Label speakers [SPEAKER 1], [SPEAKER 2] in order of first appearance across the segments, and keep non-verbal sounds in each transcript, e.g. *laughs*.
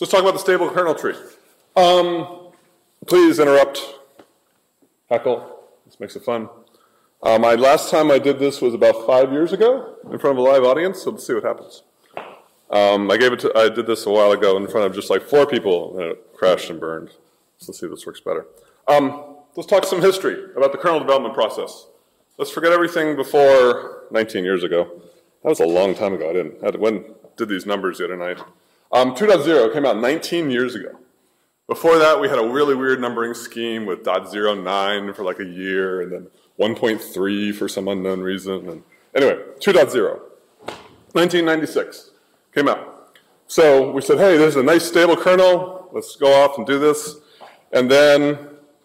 [SPEAKER 1] let's talk about the stable kernel tree. Um, please interrupt, heckle. This makes it fun. Uh, my last time I did this was about five years ago in front of a live audience, so let's see what happens. Um, I gave it to, I did this a while ago in front of just like four people, and it crashed and burned. So let's see if this works better. Um, let's talk some history about the kernel development process. Let's forget everything before 19 years ago. That was a long time ago. I didn't, I when did these numbers the other night. Um, 2.0 came out 19 years ago. Before that, we had a really weird numbering scheme with .09 for like a year, and then 1.3 for some unknown reason. And anyway, 2.0, 1996 came out. So we said, hey, there's a nice stable kernel. Let's go off and do this. And then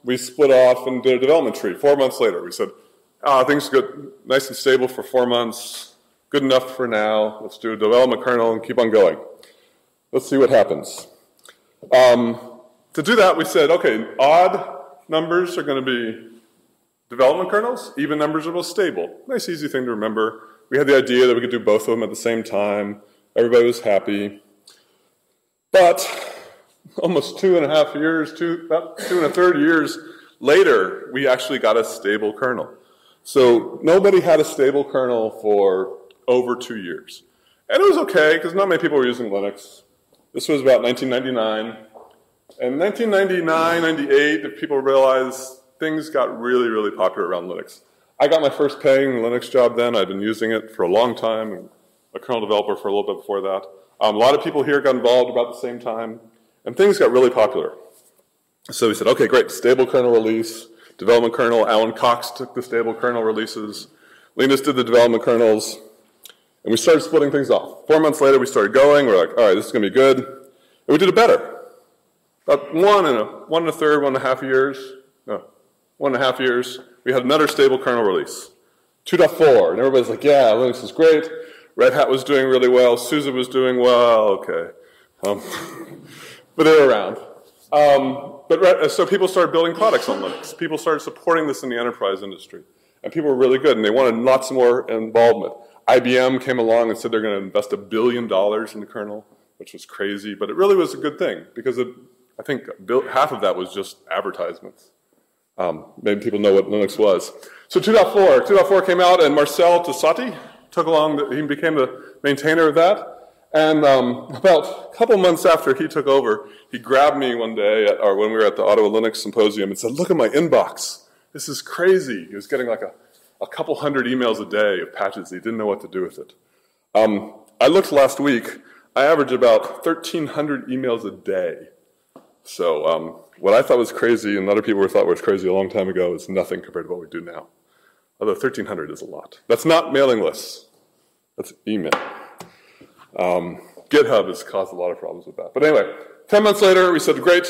[SPEAKER 1] we split off and did a development tree. Four months later, we said, ah, things good, nice and stable for four months. Good enough for now. Let's do a development kernel and keep on going. Let's see what happens. Um, to do that, we said, okay, odd numbers are going to be development kernels, even numbers are both stable. Nice, easy thing to remember. We had the idea that we could do both of them at the same time. Everybody was happy. But almost two and a half years, two, about two and a third years later, we actually got a stable kernel. So nobody had a stable kernel for over two years. And it was okay, because not many people were using Linux. This was about 1999. And 1999, 98, people realized things got really, really popular around Linux. I got my first paying Linux job then. I'd been using it for a long time, a kernel developer for a little bit before that. Um, a lot of people here got involved about the same time, and things got really popular. So we said, okay, great, stable kernel release, development kernel. Alan Cox took the stable kernel releases. Linus did the development kernels, and we started splitting things off. Four months later, we started going. We're like, all right, this is going to be good. And we did it better. About one and a, one and a third, one and a half years, no, one and a half years, we had another stable kernel release. 2.4, and everybody's like, yeah, Linux is great. Red Hat was doing really well. SUSE was doing well. Okay. Um, *laughs* but they were around. Um, but so people started building products on Linux. People started supporting this in the enterprise industry. And people were really good, and they wanted lots more involvement. IBM came along and said they're going to invest a billion dollars in the kernel, which was crazy, but it really was a good thing because it, I think half of that was just advertisements. Um, maybe people know what Linux was. So 2.4, 2.4 came out, and Marcel Tosatti took along, the, he became the maintainer of that. And um, about a couple months after he took over, he grabbed me one day, at, or when we were at the Ottawa Linux Symposium, and said, look at my inbox. This is crazy. He was getting like a, a couple hundred emails a day of patches. He didn't know what to do with it. Um, I looked last week. I averaged about 1,300 emails a day. So um, what I thought was crazy and other people thought was crazy a long time ago is nothing compared to what we do now. Although 1,300 is a lot. That's not mailing lists. That's email. Um, GitHub has caused a lot of problems with that. But anyway, 10 months later, we said, great,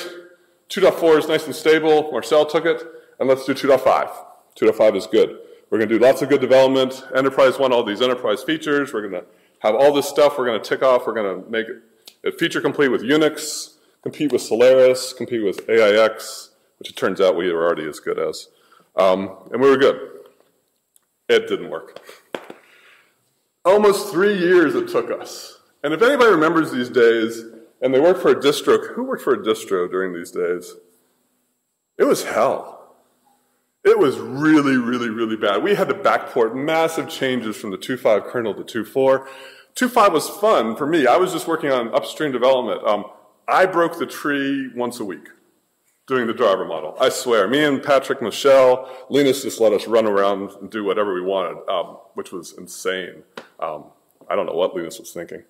[SPEAKER 1] 2.4 is nice and stable. Marcel took it, and let's do 2.5. 2.5 is good. We're going to do lots of good development. Enterprise want all these enterprise features. We're going to have all this stuff we're going to tick off. We're going to make it feature complete with Unix, compete with Solaris, compete with AIX, which it turns out we were already as good as. Um, and we were good. It didn't work. Almost three years it took us. And if anybody remembers these days, and they worked for a distro, who worked for a distro during these days? It was hell. It was really, really, really bad. We had to backport massive changes from the 2.5 kernel to 2.4. 2.5 was fun for me. I was just working on upstream development. Um, I broke the tree once a week doing the driver model. I swear. Me and Patrick Mochel, Linus just let us run around and do whatever we wanted, um, which was insane. Um, I don't know what Linus was thinking.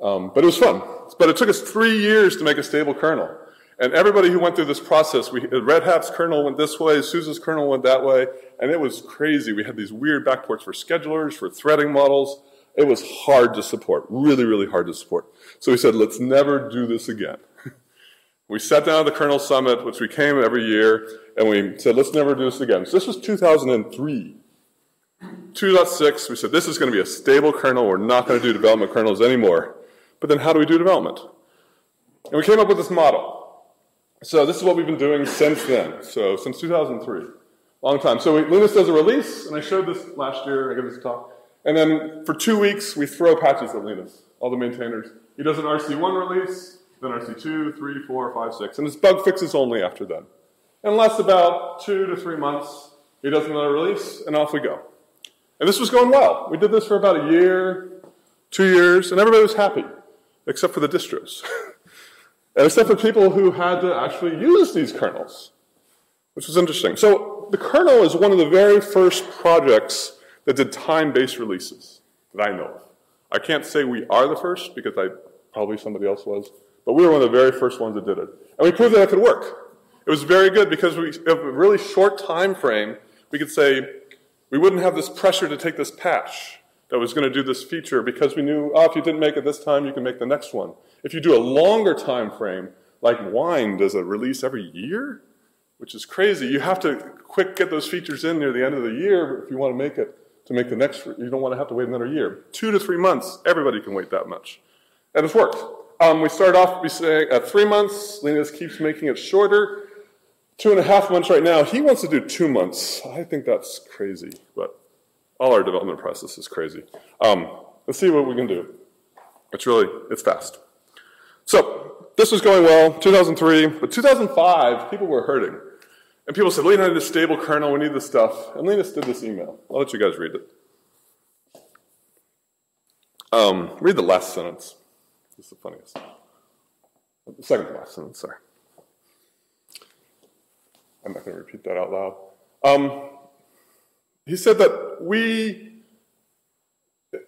[SPEAKER 1] Um, but it was fun. But it took us three years to make a stable kernel. And everybody who went through this process, we, Red Hat's kernel went this way, SUSE's kernel went that way, and it was crazy. We had these weird backports for schedulers, for threading models. It was hard to support, really, really hard to support. So we said, let's never do this again. *laughs* we sat down at the kernel summit, which we came every year, and we said, let's never do this again. So this was 2003. 2.6, we said, this is going to be a stable kernel. We're not going to do development kernels anymore. But then how do we do development? And we came up with this model. So this is what we've been doing since then. So since 2003. Long time. So we, Linus does a release, and I showed this last year. I gave this talk. And then for two weeks, we throw patches at Linus, all the maintainers. He does an RC1 release, then RC2, 3, 4, 5, 6. And it's bug fixes only after then. And lasts about two to three months. He does another release, and off we go. And this was going well. We did this for about a year, two years, and everybody was happy, except for the distros. *laughs* except for people who had to actually use these kernels, which was interesting. So the kernel is one of the very first projects that did time-based releases that I know of. I can't say we are the first because I probably somebody else was, but we were one of the very first ones that did it. And we proved that it could work. It was very good because we have a really short time frame. We could say we wouldn't have this pressure to take this patch that was going to do this feature because we knew, oh, if you didn't make it this time, you can make the next one. If you do a longer time frame, like wine does a release every year, which is crazy, you have to quick get those features in near the end of the year if you want to make it to make the next, you don't want to have to wait another year. Two to three months, everybody can wait that much. And it's worked. Um, we start off we say at three months, Linus keeps making it shorter. Two and a half months right now, he wants to do two months. I think that's crazy, but all our development process is crazy. Um, let's see what we can do. It's really, it's fast. So, this was going well, 2003, but 2005, people were hurting. And people said, Linus, I need a stable kernel, we need this stuff. And Linus did this email. I'll let you guys read it. Um, read the last sentence. This is the funniest. The second to last sentence, sorry. I'm not going to repeat that out loud. Um, he said that we,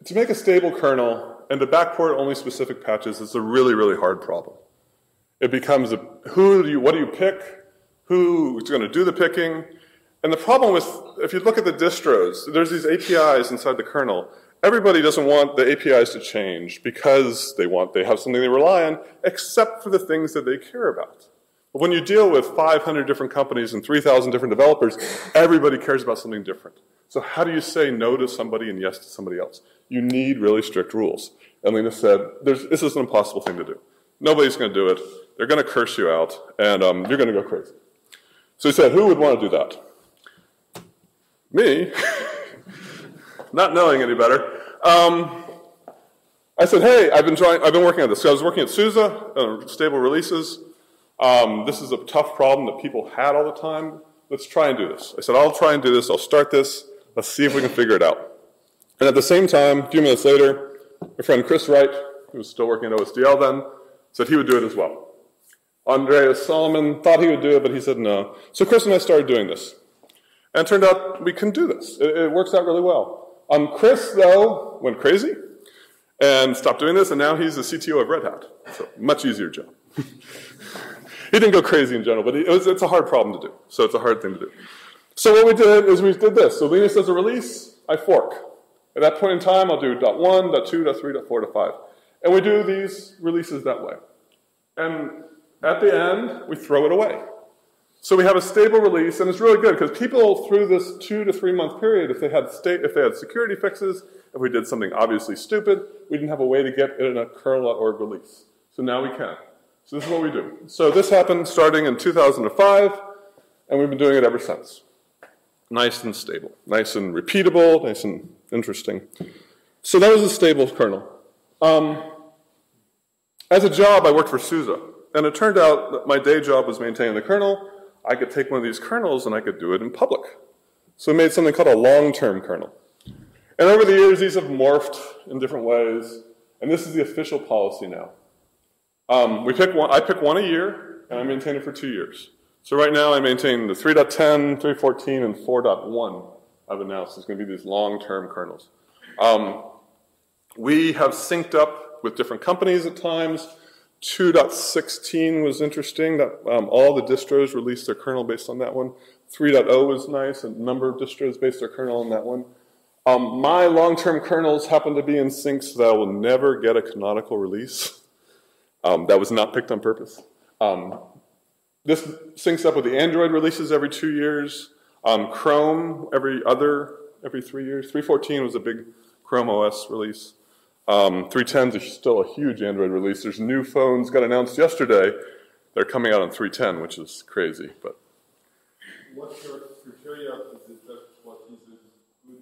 [SPEAKER 1] to make a stable kernel and to backport only specific patches is a really, really hard problem. It becomes a, who do you, what do you pick? Who's going to do the picking? And the problem with, if you look at the distros, there's these APIs inside the kernel. Everybody doesn't want the APIs to change because they want, they have something they rely on, except for the things that they care about. But when you deal with 500 different companies and 3,000 different developers, everybody cares about something different. So how do you say no to somebody and yes to somebody else? You need really strict rules. And Linus said, this is an impossible thing to do. Nobody's going to do it. They're going to curse you out, and um, you're going to go crazy. So he said, who would want to do that? Me, *laughs* not knowing any better. Um, I said, hey, I've been trying, I've been working on this. So I was working at SUSE, uh, stable releases. Um, this is a tough problem that people had all the time. Let's try and do this. I said, I'll try and do this. I'll start this. Let's see if we can figure it out. And at the same time, a few minutes later, my friend Chris Wright, who was still working at OSDL then, said he would do it as well. Andres Salomon thought he would do it, but he said no. So Chris and I started doing this. And it turned out we can do this. It, it works out really well. Um, Chris, though, went crazy and stopped doing this, and now he's the CTO of Red Hat. So much easier job. *laughs* he didn't go crazy in general, but it was, it's a hard problem to do. So it's a hard thing to do. So what we did is we did this. So Linus does a release, I fork. At that point in time, I'll do dot one, dot two, dot three, dot four, dot five. And we do these releases that way. And at the end, we throw it away. So we have a stable release, and it's really good because people through this two to three month period, if they had state, if they had security fixes, if we did something obviously stupid, we didn't have a way to get it in a kernel.org release. So now we can. So this is what we do. So this happened starting in 2005, and we've been doing it ever since. Nice and stable, nice and repeatable, nice and interesting. So that was a stable kernel. Um, as a job, I worked for SUSE, and it turned out that my day job was maintaining the kernel. I could take one of these kernels and I could do it in public. So we made something called a long-term kernel. And over the years, these have morphed in different ways, and this is the official policy now. Um, we pick one, I pick one a year, and I maintain it for two years. So right now I maintain the 3.10, 3.14, and 4.1 I've announced is going to be these long-term kernels. Um, we have synced up with different companies at times. 2.16 was interesting. That um, all the distros released their kernel based on that one. 3.0 was nice. A number of distros based their kernel on that one. Um, my long-term kernels happen to be in sync, so that I will never get a canonical release. Um, that was not picked on purpose. Um, this syncs up with the Android releases every two years. Um, Chrome every other, every three years. 3.14 was a big Chrome OS release. Um, 3.10 is still a huge Android release. There's new phones got announced yesterday. They're coming out on 3.10, which is crazy. But
[SPEAKER 2] what's your criteria? Is it just what is a good?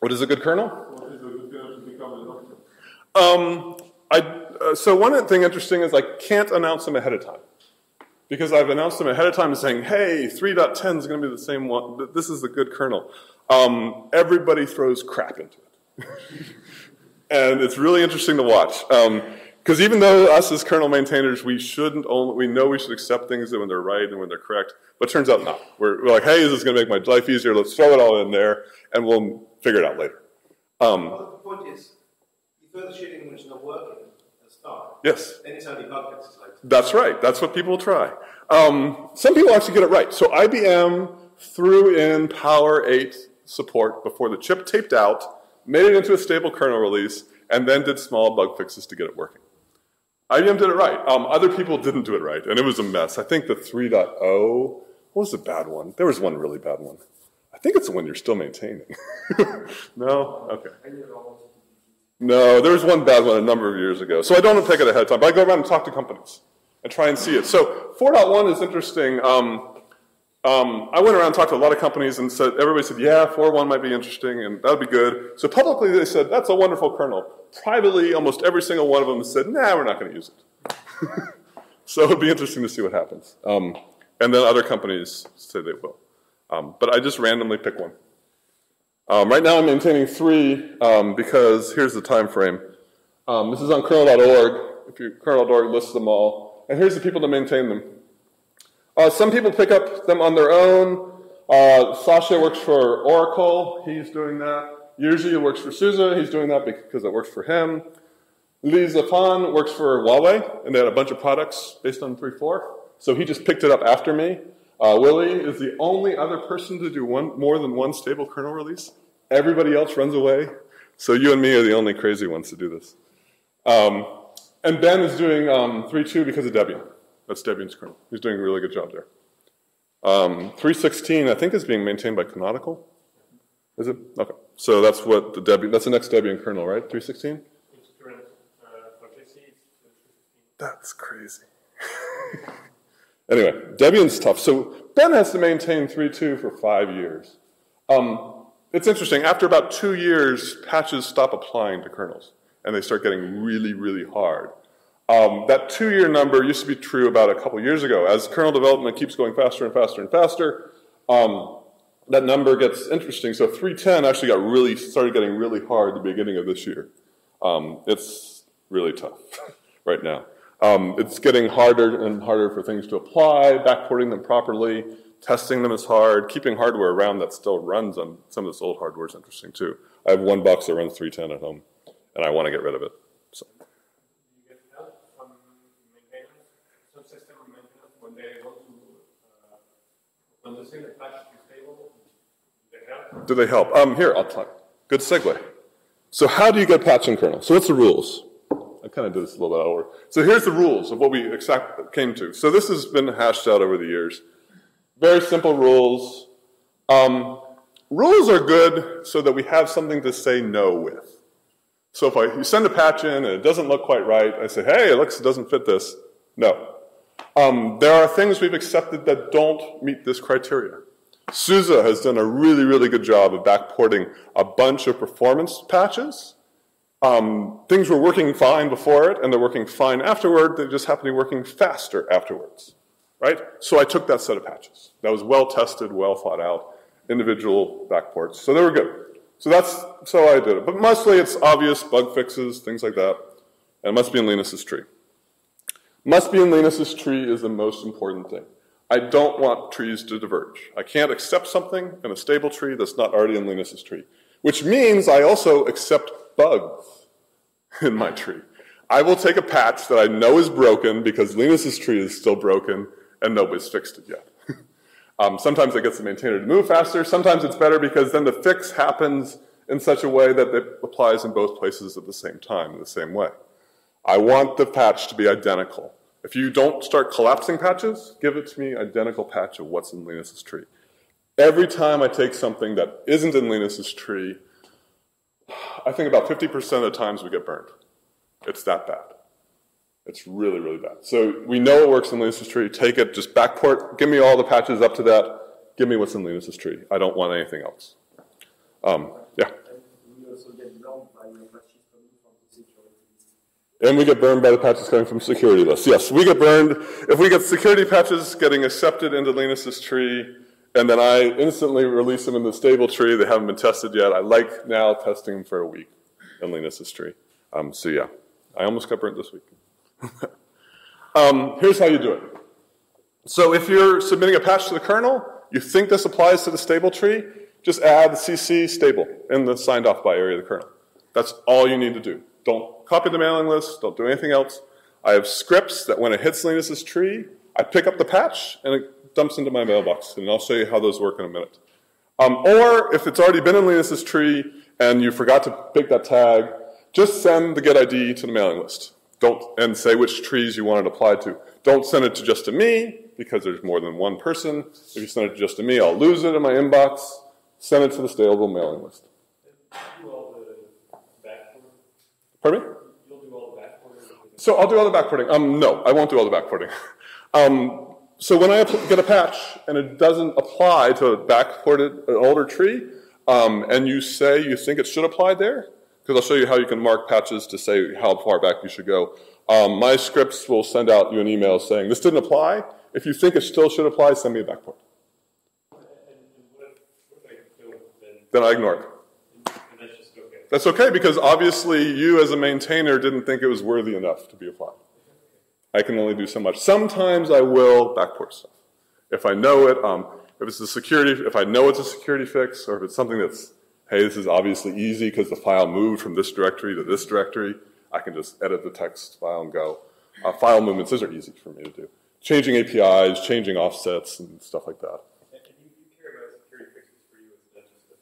[SPEAKER 1] What is a good kernel?
[SPEAKER 2] What is a good kernel to become?
[SPEAKER 1] Um, I, uh, so one thing interesting is I can't announce them ahead of time. Because I've announced them ahead of time saying, hey, 3.10 is going to be the same one. This is the good kernel. Um, everybody throws crap into it. *laughs* and it's really interesting to watch. Because um, even though us as kernel maintainers, we shouldn't only, we know we should accept things when they're right and when they're correct, but turns out not. We're, we're like, hey, is this going to make my life easier? Let's throw it all in there, and we'll figure it out later.
[SPEAKER 3] Um, well, the point is, you throw the shit in when it's not working start.
[SPEAKER 1] Yes.
[SPEAKER 3] Then it's only bug fixes later.
[SPEAKER 1] That's right. That's what people try. Um, some people actually get it right. So IBM threw in Power 8 support before the chip taped out, made it into a stable kernel release, and then did small bug fixes to get it working. IBM did it right. Um, other people didn't do it right, and it was a mess. I think the 3.0, what was the bad one? There was one really bad one. I think it's the one you're still maintaining. *laughs* no? Okay. No, there was one bad one a number of years ago. So I don't take it ahead of time, but I go around and talk to companies and try and see it. So 4.1 is interesting. Um, um, I went around and talked to a lot of companies and said, everybody said, yeah, 4.1 might be interesting and that would be good. So publicly they said, that's a wonderful kernel. Privately, almost every single one of them said, nah, we're not going to use it. *laughs* so it would be interesting to see what happens. Um, and then other companies say they will. Um, but I just randomly pick one. Um, right now I'm maintaining three um, because here's the time frame. Um, this is on kernel.org. If you kernel.org lists them all. And here's the people that maintain them. Uh, some people pick up them on their own. Uh, Sasha works for Oracle. He's doing that. Usually works for SUSE. He's doing that because it works for him. Li Zefan works for Huawei, and they had a bunch of products based on 3.4. So he just picked it up after me. Uh, Willy is the only other person to do one, more than one stable kernel release. Everybody else runs away. So you and me are the only crazy ones to do this. Um, and Ben is doing um, 3.2 because of Debian. That's Debian's kernel. He's doing a really good job there. Um, 3.16, I think, is being maintained by Canonical. Is it? Okay. So that's what the Debian, that's the next Debian kernel, right? 3.16? Uh, that's crazy. *laughs* Anyway, Debian's tough. So Ben has to maintain 3.2 for five years. Um, it's interesting. After about two years, patches stop applying to kernels, and they start getting really, really hard. Um, that two-year number used to be true about a couple years ago. As kernel development keeps going faster and faster and faster, um, that number gets interesting. So 3.10 actually got really started getting really hard at the beginning of this year. Um, it's really tough *laughs* right now. Um, it's getting harder and harder for things to apply, backporting them properly, testing them is hard, keeping hardware around that still runs on some of this old hardware is interesting too. I have one box that runs 310 at home, and I want to get rid of it. So. Do they help? Um, here, I'll talk. Good segue. So how do you get patch in kernel? So what's the rules? I kind of did this a little bit out of order. So here's the rules of what we exact came to. So this has been hashed out over the years. Very simple rules. Um, rules are good so that we have something to say no with. So if I, you send a patch in and it doesn't look quite right, I say, hey, it looks it doesn't fit this. No. Um, there are things we've accepted that don't meet this criteria. SUSE has done a really, really good job of backporting a bunch of performance patches um, things were working fine before it, and they're working fine afterward. They just happen to be working faster afterwards, right? So I took that set of patches. That was well tested, well thought out, individual backports. So they were good. So that's so I did it. But mostly it's obvious bug fixes, things like that. And it must be in Linus's tree. Must be in Linus's tree is the most important thing. I don't want trees to diverge. I can't accept something in a stable tree that's not already in Linus's tree. Which means I also accept bugs in my tree. I will take a patch that I know is broken because Linus's tree is still broken and nobody's fixed it yet. *laughs* um, sometimes it gets the maintainer to move faster. Sometimes it's better because then the fix happens in such a way that it applies in both places at the same time, in the same way. I want the patch to be identical. If you don't start collapsing patches, give it to me identical patch of what's in Linus's tree. Every time I take something that isn't in Linus's tree I think about 50% of the times we get burned. It's that bad. It's really, really bad. So we know it works in Linus's tree. Take it, just backport, give me all the patches up to that. Give me what's in Linus's tree. I don't want anything else. Um, yeah. And we get burned by the patches coming from security lists. Yes, we get burned. If we get security patches getting accepted into Linus's tree, and then I instantly release them in the stable tree, they haven't been tested yet. I like now testing them for a week in Linus's tree. Um, so yeah, I almost got burnt this week. *laughs* um, here's how you do it. So if you're submitting a patch to the kernel, you think this applies to the stable tree, just add cc stable in the signed off by area of the kernel. That's all you need to do. Don't copy the mailing list, don't do anything else. I have scripts that when it hits Linus's tree, I pick up the patch and it dumps into my mailbox, and I'll show you how those work in a minute. Um, or if it's already been in Linus's tree and you forgot to pick that tag, just send the git ID to the mailing list. Don't and say which trees you want it applied to. Don't send it to just to me because there's more than one person. If you send it just to me, I'll lose it in my inbox. Send it to the stable mailing list. Pardon me?
[SPEAKER 4] You'll do all the backporting?
[SPEAKER 1] So I'll do all the backporting. Um, no, I won't do all the backporting. *laughs* Um, so when I get a patch and it doesn't apply to a backported an older tree, um, and you say you think it should apply there, because I'll show you how you can mark patches to say how far back you should go. Um, my scripts will send out you an email saying this didn't apply. If you think it still should apply, send me a backport.
[SPEAKER 4] Then,
[SPEAKER 1] I ignore it.
[SPEAKER 4] and that's just okay?
[SPEAKER 1] That's okay because obviously you as a maintainer didn't think it was worthy enough to be applied. I can only do so much. Sometimes I will backport stuff. If I know it, um, if it's a security, if I know it's a security fix, or if it's something that's, hey, this is obviously easy because the file moved from this directory to this directory, I can just edit the text file and go. Uh, file movements, those are easy for me to do. Changing APIs, changing offsets, and stuff like that.
[SPEAKER 4] And, and you, you care about security fixes for you, it's not just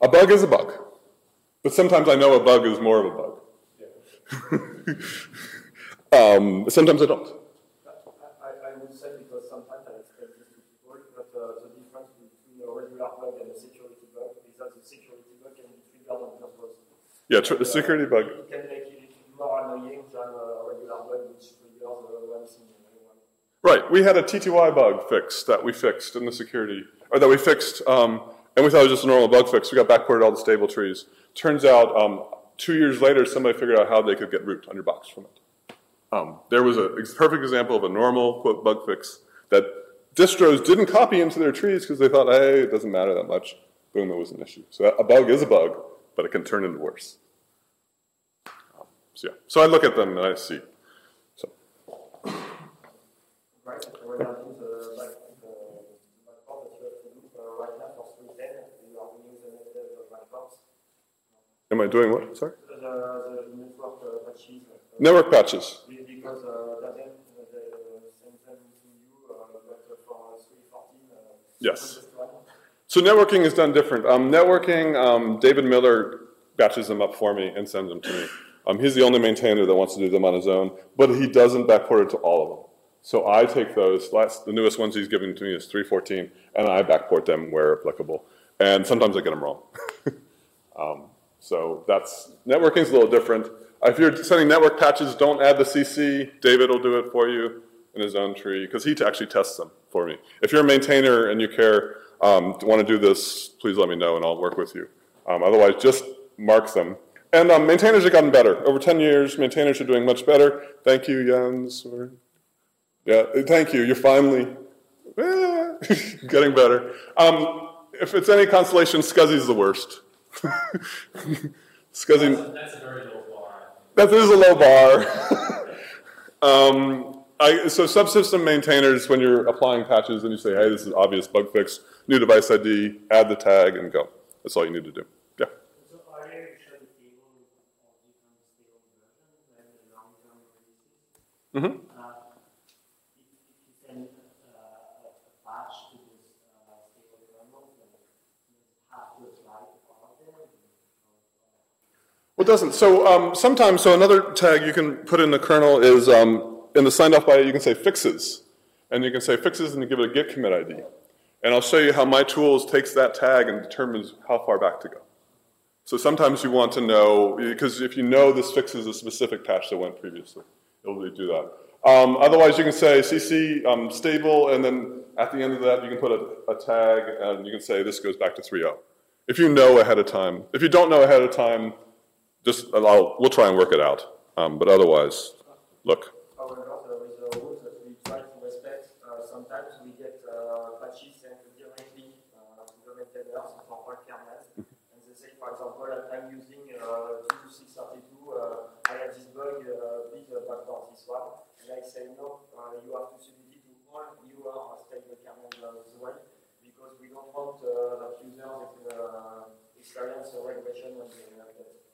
[SPEAKER 4] a bug. A bug
[SPEAKER 1] is a bug. But sometimes I know a bug is more of a bug. *laughs* um, sometimes I don't.
[SPEAKER 5] I, I would say because sometimes I explain this to people, but uh, the difference between a regular bug and a security bug is that the security bug can be triggered on purpose.
[SPEAKER 1] Yeah, tr- the security bug.
[SPEAKER 5] It can make it more annoying than a regular bug which triggers uh, one one.
[SPEAKER 1] Right. We had a TTY bug fix that we fixed in the security, or that we fixed, um, and we thought it was just a normal bug fix. We got backported all the stable trees. Turns out, um, two years later, somebody figured out how they could get root on your box from it. Um, there was a perfect example of a normal quote bug fix that distros didn't copy into their trees because they thought, hey, it doesn't matter that much. Boom, it was an issue. So a bug is a bug, but it can turn into worse. Um, so yeah, so I look at them and I see. So
[SPEAKER 5] Right? Regarding the back, the backport that you have to do uh, right now for 310, you are doing the network backports.
[SPEAKER 1] am I doing what? Sorry.
[SPEAKER 5] The, the network uh, patches. uh,
[SPEAKER 1] Network patches.
[SPEAKER 5] Because uh, uh, they send them to you, uh, but uh, for 314. Uh,
[SPEAKER 1] Yes. So networking is done different. Um, networking, um, David Miller batches them up for me and sends them to me. Um, he's the only maintainer that wants to do them on his own, but he doesn't backport it to all of them. So I take those, last, the newest ones he's given to me is 314, and I backport them where applicable. And sometimes I get them wrong. *laughs* um, so that's, networking is a little different. If you're sending network patches, don't add the CC. David will do it for you in his own tree, because he actually tests them for me. If you're a maintainer and you care, um, want to do this, please let me know and I'll work with you. Um, otherwise, just mark them. And um, maintainers have gotten better. Over 10 years, maintainers are doing much better. Thank you, Jens. Yeah, thank you. You're finally *laughs* getting better. Um, if it's any consolation, SCSI's the worst. *laughs* SCSI,
[SPEAKER 4] That's a very.
[SPEAKER 1] That is a low bar. *laughs* um, I, so subsystem maintainers, when you're applying patches and you say, hey, this is obvious bug fix, new device ID, add the tag and go. That's all you need to do. Yeah.
[SPEAKER 6] So are you show the table of different stable versions and the long-term releases?
[SPEAKER 1] Mhm.
[SPEAKER 6] Uh, if, if you send uh, a, a patch to this uh, stable kernel, then you have to apply to all of them.
[SPEAKER 1] Well, it doesn't. So um, sometimes, so another tag you can put in the kernel is um, in the signed off by you can say fixes, and you can say fixes and you give it a git commit ID, and I'll show you how my tools takes that tag and determines how far back to go. So sometimes you want to know because if you know this fixes a specific patch that went previously, it'll do that. Um, otherwise, you can say cc um, stable, and then at the end of that, you can put a, a tag, and you can say this goes back to 3.0. If you know ahead of time, if you don't know ahead of time, just I'll, we'll try and work it out. Um, but otherwise, look.
[SPEAKER 5] However, there is a rule that we try to respect. Uh, sometimes we get uh, patches sent directly uh, to the maintainers for all kernels. *laughs* And they say, for example, that I'm using uh, 2632, uh, I have this bug, uh, please uh, backdoor this one. And I say, no, uh, you have to submit it to all your stable kernel uh, this way, because we don't want uh, that users uh, experience a regression when they update.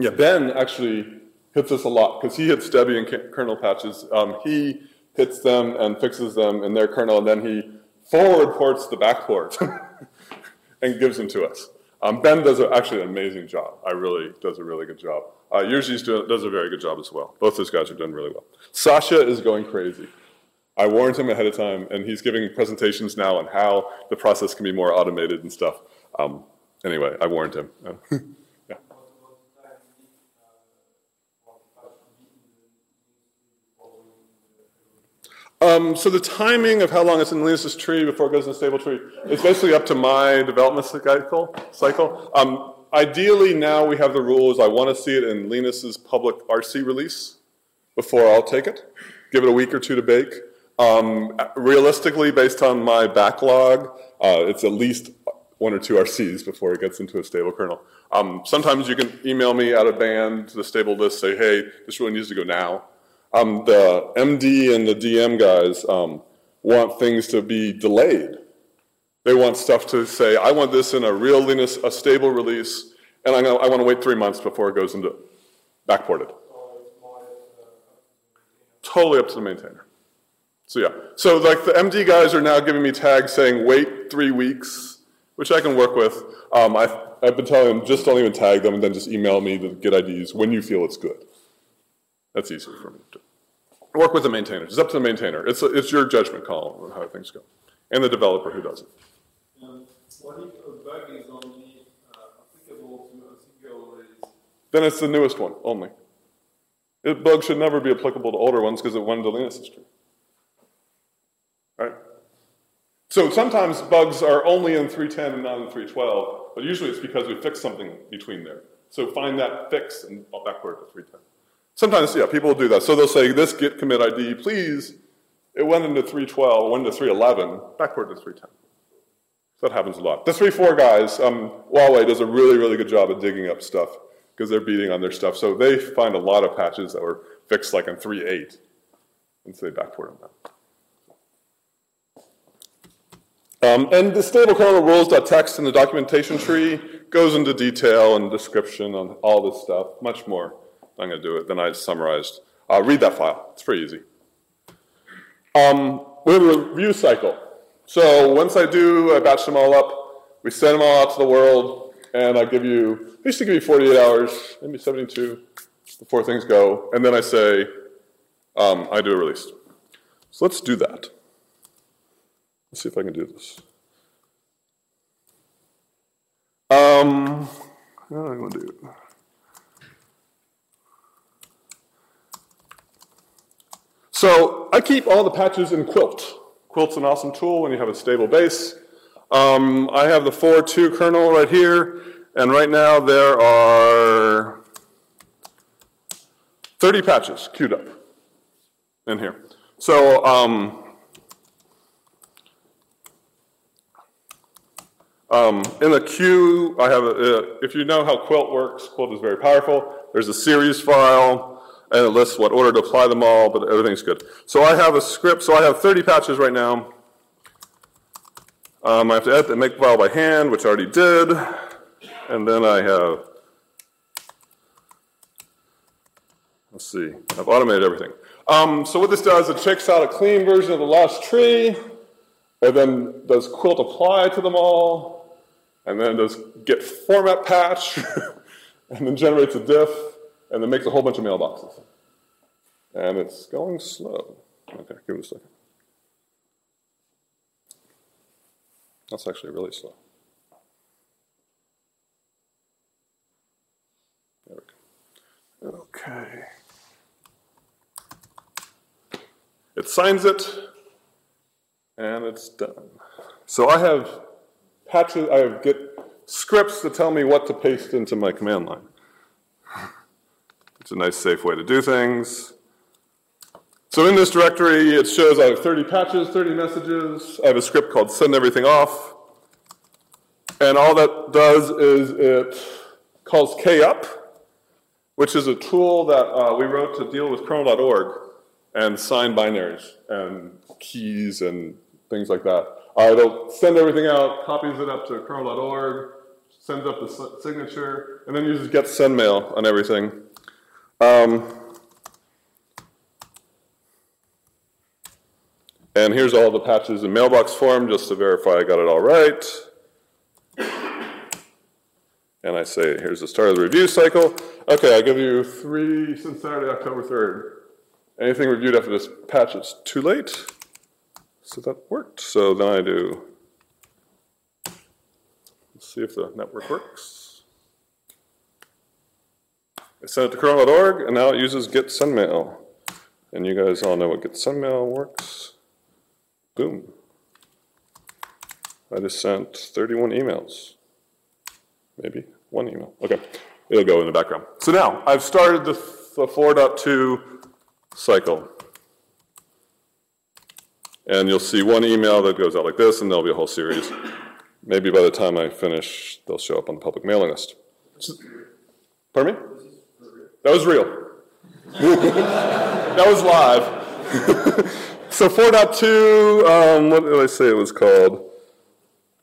[SPEAKER 1] Yeah, Ben actually hits us a lot because he hits Debian ca- kernel patches. Um, he hits them and fixes them in their kernel, and then he forward ports the back backport *laughs* and gives them to us. Um, ben does a, actually an amazing job. I really does a really good job. Uh, Yurzi's do, does a very good job as well. Both those guys are doing really well. Sasha is going crazy. I warned him ahead of time, and he's giving presentations now on how the process can be more automated and stuff. Um, anyway, I warned him. *laughs* Um, so the timing of how long it's in Linus's tree before it goes in a stable tree is basically up to my development cycle. cycle. Um, ideally, now we have the rules. I want to see it in Linus's public RC release before I'll take it. Give it a week or two to bake. Um, realistically, based on my backlog, uh, it's at least one or two RCs before it gets into a stable kernel. Um, sometimes you can email me out of band to the stable list, say, hey, this really needs to go now. Um, the MD and the DM guys um, want things to be delayed. They want stuff to say, I want this in a real Linux, a stable release, and I, I want to wait three months before it goes into backported. Totally up to the maintainer. So yeah, so like the MD guys are now giving me tags saying wait three weeks, which I can work with. Um, I've, I've been telling them just don't even tag them and then just email me the git IDs when you feel it's good. That's easier for me to work with the maintainer. It's up to the maintainer. It's, it's your judgment call on how things go, and the developer who does it.
[SPEAKER 2] Um, what if a bug is only uh, applicable to a single release?
[SPEAKER 1] Then it's the newest one only. It, bugs should never be applicable to older ones because it went into Linus history. Right? So sometimes bugs are only in 310 and not in 312, but usually it's because we fixed something between there. So find that fix and backward to 310. Sometimes, yeah, people will do that. So they'll say, this git commit ID, please, it went into 312, went into 311, backward to 310. So that happens a lot. The 3.4 guys, um, Huawei does a really, really good job of digging up stuff because they're beating on their stuff. So they find a lot of patches that were fixed like in 3.8, and so they backward on that. Um, and the stable kernel rules.txt in the documentation tree goes into detail and description on all this stuff, much more. I'm going to do it Then I summarized. Uh, read that file. It's pretty easy. Um, we have a review cycle. So once I do, I batch them all up. We send them all out to the world, and I give you, I used to give you 48 hours, maybe 72, before things go. And then I say, um, I do a release. So let's do that. Let's see if I can do this. Um, how am I going to do So I keep all the patches in Quilt. Quilt's an awesome tool when you have a stable base. Um, I have the 4.2 kernel right here, and right now there are 30 patches queued up in here. So um, um, in the queue, I have, a, uh, if you know how Quilt works, Quilt is very powerful. There's a series file, and it lists what order to apply them all, but everything's good. So I have a script, so I have 30 patches right now. Um, I have to edit the make file by hand, which I already did. And then I have, let's see, I've automated everything. Um, so what this does, it checks out a clean version of the last tree, and then does quilt apply to them all, and then does git format patch, *laughs* and then generates a diff, and then makes a whole bunch of mailboxes. And it's going slow. Okay, give it a second. That's actually really slow. There we go. Okay. It signs it, and it's done. So I have patches, I have Git scripts that tell me what to paste into my command line. It's a nice, safe way to do things. So in this directory, it shows I have 30 patches, 30 messages. I have a script called send everything off. And all that does is it calls kup, which is a tool that uh, we wrote to deal with kernel.org and sign binaries and keys and things like that. Uh, it'll send everything out, copies it up to kernel.org, sends up the signature, and then uses git send mail on everything. Um, and here's all the patches in mailbox form just to verify I got it all right. And I say, here's the start of the review cycle. Okay, I give you three since Saturday, October 3rd. Anything reviewed after this patch is too late. So that worked. So then I do, let's see if the network works. I send it to kernel.org, and now it uses git sendmail. And you guys all know what git sendmail works. Boom. I just sent 31 emails. Maybe one email. Okay, it'll go in the background. So now I've started the, the 4.2 cycle. And you'll see one email that goes out like this, and there'll be a whole series. Maybe by the time I finish, they'll show up on the public mailing list. Pardon me? That was real. that was live. *laughs* so 4.2, um, what did I say it was called?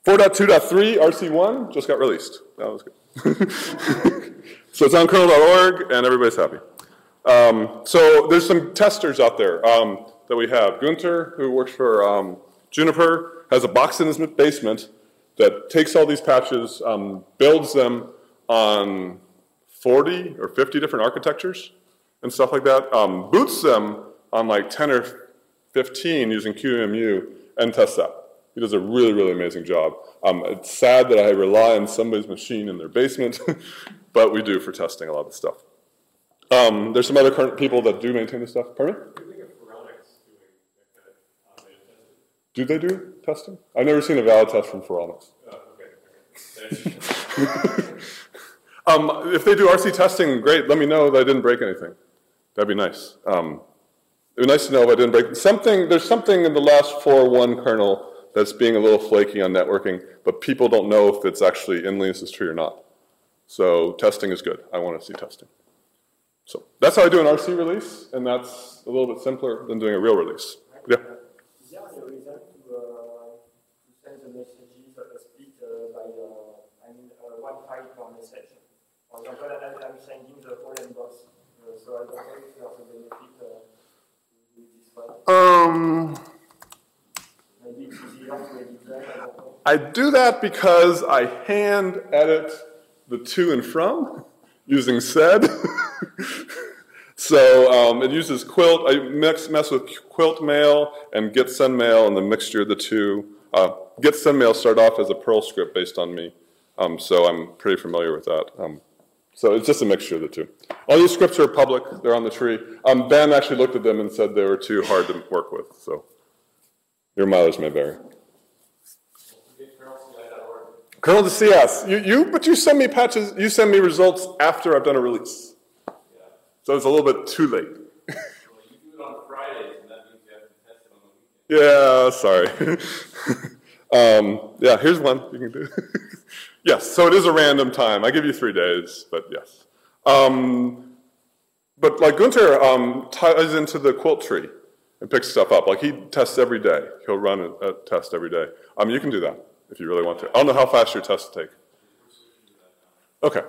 [SPEAKER 1] 4.2.3 RC1 just got released. That was good. *laughs* so it's on kernel.org, and everybody's happy. Um, so there's some testers out there um, that we have. Gunter, who works for um, Juniper, has a box in his basement that takes all these patches, um, builds them on 40 or 50 different architectures and stuff like that, um, boots them on like 10 or 15 using QEMU, and tests that. He does a really, really amazing job. Um, it's sad that I rely on somebody's machine in their basement, *laughs* but we do for testing a lot of stuff. Um, there's some other current people that do maintain this stuff. Pardon me?
[SPEAKER 4] Do you think of Phoronix doing that kind of automated testing?
[SPEAKER 1] Do they do testing? I've never seen a valid test from Phoronix.
[SPEAKER 4] Oh, okay, okay. *laughs*
[SPEAKER 1] Um, if they do RC testing, great. Let me know that I didn't break anything. That'd be nice. Um, it'd be nice to know if I didn't break something. There's something in the last 4.1 kernel that's being a little flaky on networking, but people don't know if it's actually in Linus's tree or not. So testing is good. I want to see testing. So that's how I do an RC release, and that's a little bit simpler than doing a real release. Yeah.
[SPEAKER 5] Is there any reason to, uh, to send the messages uh, split uh, by, uh, I mean, uh, one file per message? I, the whole inbox, uh, so I don't know if there's a benefit uh, to this one.
[SPEAKER 1] Um,
[SPEAKER 5] Maybe it's easier to edit them, I
[SPEAKER 1] do that because I hand edit the to and from using sed. *laughs* so um, it uses quilt. I mix, mess with quilt mail and git send mail and the mixture of the two. Uh, git send mail start off as a Perl script based on me. Um, so I'm pretty familiar with that. Um, so it's just a mixture of the two. All these scripts are public. They're on the tree. Um, ben actually looked at them and said they were too hard to work with. So your mileage may vary. Kernel to CS. You, you, but you send me patches. You send me results after I've done a release. So it's a little bit too late. *laughs* Yeah, sorry. *laughs* um, yeah, here's one you can do. *laughs* yes, so it is a random time. I give you three days, but yes. Um, but like Gunter um, ties into the quilt tree and picks stuff up. Like he tests every day. He'll run a, a test every day. Um, you can do that if you really want to. I don't know how fast your tests take. Okay.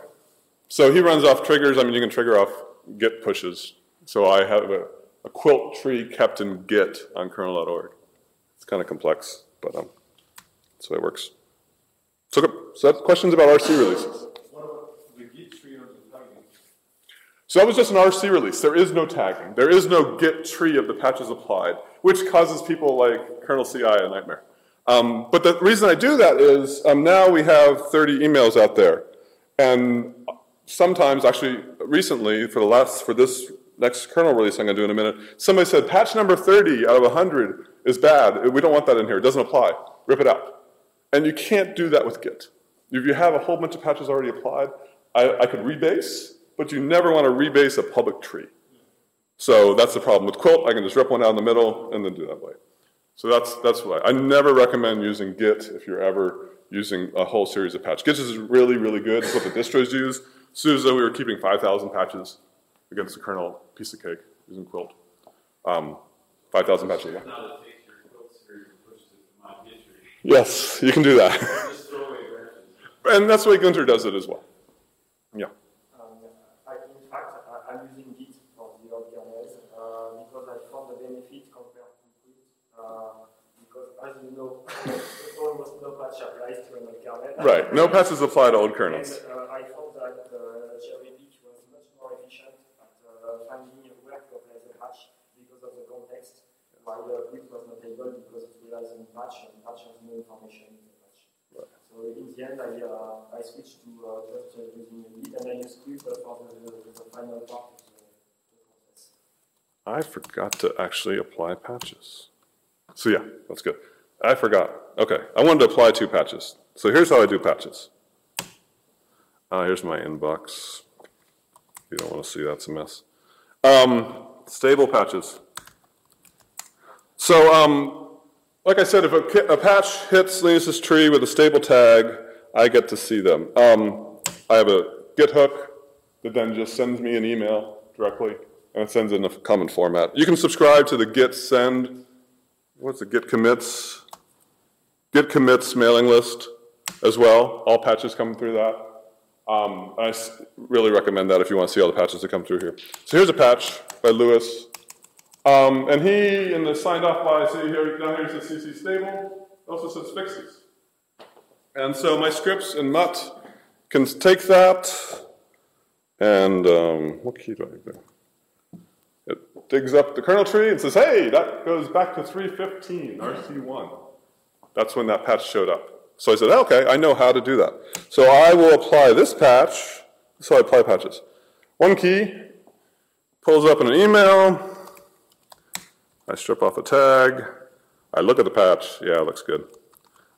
[SPEAKER 1] So he runs off triggers. I mean, you can trigger off Git pushes. So I have a, a quilt tree kept in Git on kernel.org. It's kind of complex, but um, that's the way it works. So, so questions about RC releases.
[SPEAKER 2] What about the Git tree of the?
[SPEAKER 1] So that was just an RC release. There is no tagging. There is no Git tree of the patches applied, which causes people like kernel CI a nightmare. Um, but the reason I do that is um, now we have 30 emails out there, and sometimes, actually, recently for the last for this next kernel release I'm going to do in a minute, somebody said patch number 30 out of 100 is bad. We don't want that in here. It doesn't apply. Rip it out. And you can't do that with Git. If you have a whole bunch of patches already applied, I, I could rebase but you never want to rebase a public tree. So that's the problem with Quilt. I can just rip one out in the middle and then do that way. So that's that's why I never recommend using Git if you're ever using a whole series of patches. Git is really really good. It's what the distros use. SUSE, we were keeping 5,000 patches against the kernel piece of cake using Quilt. Um, 5,000 patches. Yeah.
[SPEAKER 4] Now that takes your quilt series and pushes it to my history.
[SPEAKER 1] Yes, you can do that.
[SPEAKER 4] Just throw away branches.
[SPEAKER 1] and that's the way Guenter does it as well. Yeah.
[SPEAKER 5] Um, I, in fact, I, am using Git for the old kernels uh, because I found the benefit compared to Git. Uh, because, as you know, *laughs* almost no patch applies to an old kernel.
[SPEAKER 1] Right. No patches apply to old kernels.
[SPEAKER 5] And uh, I found that uh, JRepic was much more efficient at uh, finding where to apply the patch because of the context, while uh, Git was not able because it patch and patch has no information. So in the end, I, uh, I switched to uh, just uh, using Git and I use Git for the, the, the final part.
[SPEAKER 1] I forgot to actually apply patches. So yeah, that's good. I forgot. Okay, I wanted to apply two patches. So here's how I do patches. Uh, here's my inbox. You don't want to see that's a mess. Um, stable patches. So, um, like I said, if a, a patch hits Linus's tree with a stable tag, I get to see them. Um, I have a Git hook that then just sends me an email directly, and it sends in a common format. You can subscribe to the Git send, what's it, Git commits, Git commits mailing list as well. All patches come through that. Um, I really recommend that if you want to see all the patches that come through here. So here's a patch by Lewis. Um, and he, in the signed off by, see here, down here says CC stable, also says fixes. And so my scripts in Mutt can take that, and um, what key do I have there? It digs up the kernel tree and says, hey, that goes back to 315, RC1. That's when that patch showed up. So I said, okay, I know how to do that. So I will apply this patch. So I apply patches. One key pulls up in an email. I strip off a tag. I look at the patch. Yeah, it looks good.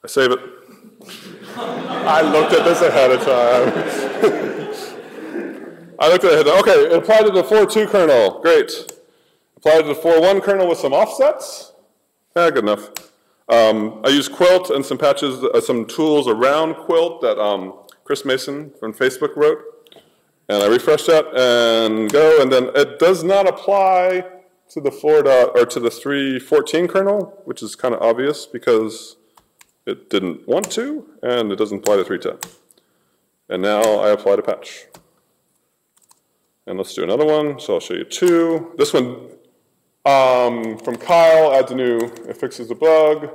[SPEAKER 1] I save it. *laughs* I looked at this ahead of time. *laughs* I looked at it. Ahead. Okay, it applied to the 4.2 kernel. Great. Applied to the 4.1 kernel with some offsets. Yeah, good enough. Um, I use Quilt and some patches, uh, some tools around Quilt that um, Chris Mason from Facebook wrote. And I refresh that and go, and then it does not apply to the 4 dot, or to the 3.14 kernel, which is kind of obvious because it didn't want to, and it doesn't apply to 3.10. And now I apply to patch. And let's do another one. So I'll show you two. This one um, from Kyle adds a new, it fixes the bug.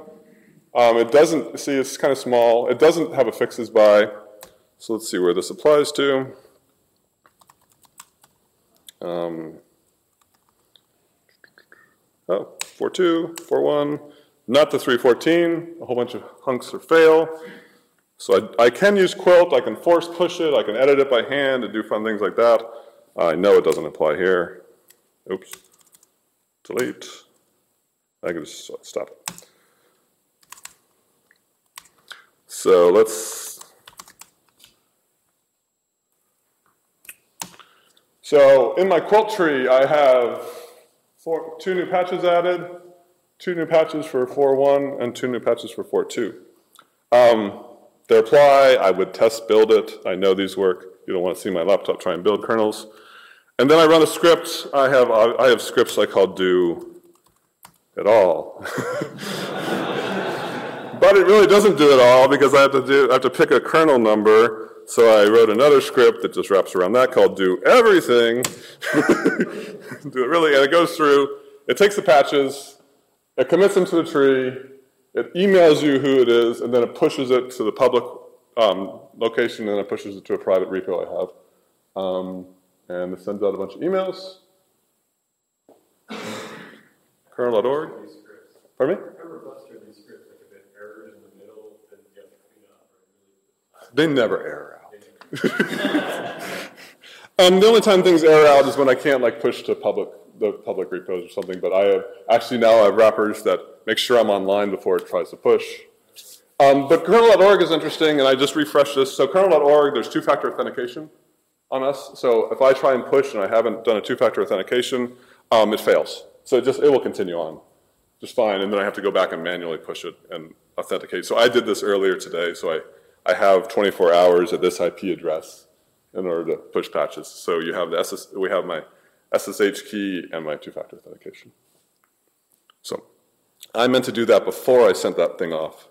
[SPEAKER 1] Um, it doesn't, see, it's kind of small. It doesn't have a fixes by. So let's see where this applies to. Um, oh, 4.2, 4.1, not the 3.14. A whole bunch of hunks are fail. So I, I can use Quilt. I can force push it. I can edit it by hand and do fun things like that. I know it doesn't apply here. Oops. Delete. I can just stop it. So let's. So in my quilt tree, I have four, two new patches added, two new patches for 4.1, and two new patches for 4.2. Um, they apply. I would test build it. I know these work. You don't want to see my laptop try and build kernels. And then I run a script. I have, I have scripts I call do it all. *laughs* but it really doesn't do it all because I have to do, I have to pick a kernel number. So I wrote another script that just wraps around that called do everything. *laughs* do it really, and it goes through, it takes the patches, it commits them to the tree, it emails you who it is, and then it pushes it to the public um, location, and it pushes it to a private repo I have. Um, and it sends out a bunch of emails. Kernel.org. Pardon me? They never error. *laughs* um, the only time things error out is when I can't like push to public the public repos or something. But I have, actually now I have wrappers that make sure I'm online before it tries to push. Um, but kernel.org is interesting, and I just refreshed this. So kernel.org, there's two-factor authentication. on us. So if I try and push and I haven't done a two-factor authentication, um, it fails. So it just, it will continue on just fine, and then I have to go back and manually push it and authenticate. So I did this earlier today, so I, I have 24 hours at this IP address in order to push patches. So you have the SS, we have my SSH key and my two-factor authentication. So I meant to do that before I sent that thing off.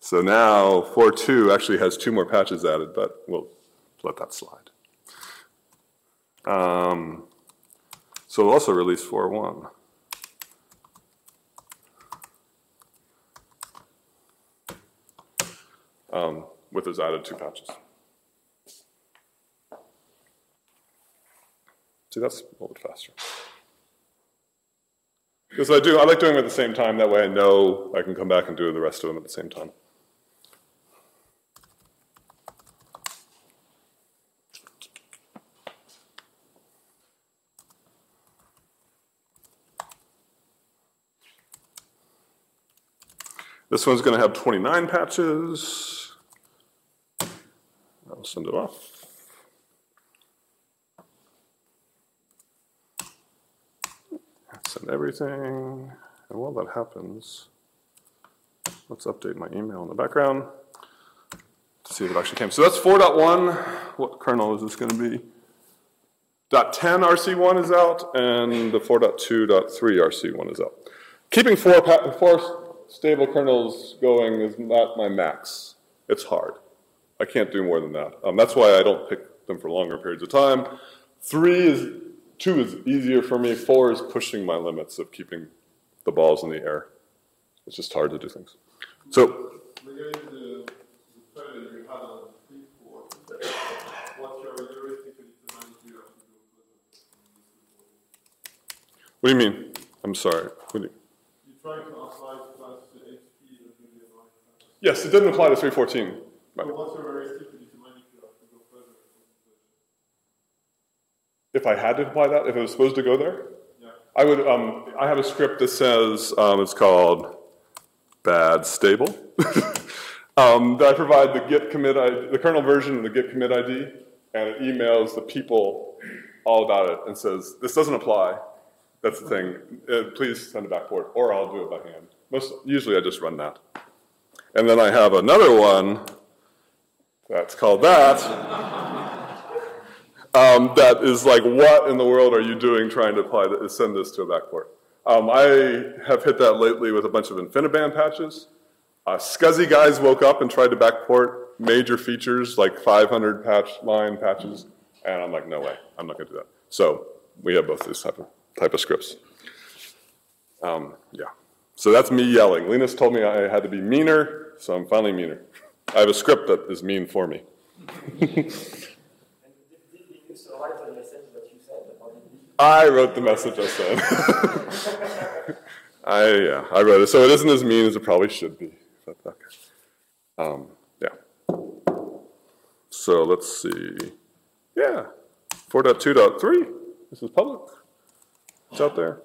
[SPEAKER 1] So now 4.2 actually has two more patches added, but we'll let that slide. Um, so we'll also release 4.1. Um, with those added two patches. See, that's a little bit faster. Because I do, I like doing them at the same time. That way I know I can come back and do the rest of them at the same time. This one's going to have 29 patches. Send it off. Send everything. And while that happens, let's update my email in the background to see if it actually came. So that's 4.1. What kernel is this going to be? Dot 10 RC1 is out, and the 4.2.3 RC1 is out. Keeping four, four stable kernels going is not my max. It's hard. I can't do more than that. Um, that's why I don't pick them for longer periods of time. Three is, two is easier for me. Four is pushing my limits of keeping the balls in the air. It's just hard to do things. So,
[SPEAKER 2] the, the thread that you had on three four, what's your heuristic to manage you have to go
[SPEAKER 1] what do you mean? I'm sorry. What do you,
[SPEAKER 2] You're trying to apply class to HP and do the amount of
[SPEAKER 1] yes, it doesn't apply to 314.
[SPEAKER 2] So what's your heuristic to manage you have to go further?
[SPEAKER 1] If I had to apply that, if it was supposed to go there,
[SPEAKER 2] Yeah.
[SPEAKER 1] I would. Um, I have a script that says um, it's called bad stable. *laughs* um, that I provide the git commit ID, the kernel version of the git commit ID, and it emails the people all about it and says this doesn't apply. That's the thing. Uh, please send it back forward, or I'll do it by hand. Most usually I just run that, and then I have another one that's called that. Um, that is like, what in the world are you doing trying to apply send this to a backport? Um, I have hit that lately with a bunch of InfiniBand patches. Uh, SCSI guys woke up and tried to backport major features like 500 patch line patches, and I'm like, no way, I'm not going to do that. So we have both these type of type of scripts. Um, yeah. So that's me yelling. Linus told me I had to be meaner, so I'm finally meaner. *laughs* I have a script that is mean for me. I wrote the message I sent. *laughs* I yeah, I wrote it. So it isn't as mean as it probably should be. But, okay. Um, yeah. So let's see. Yeah. 4.2.3. This is public. It's out there.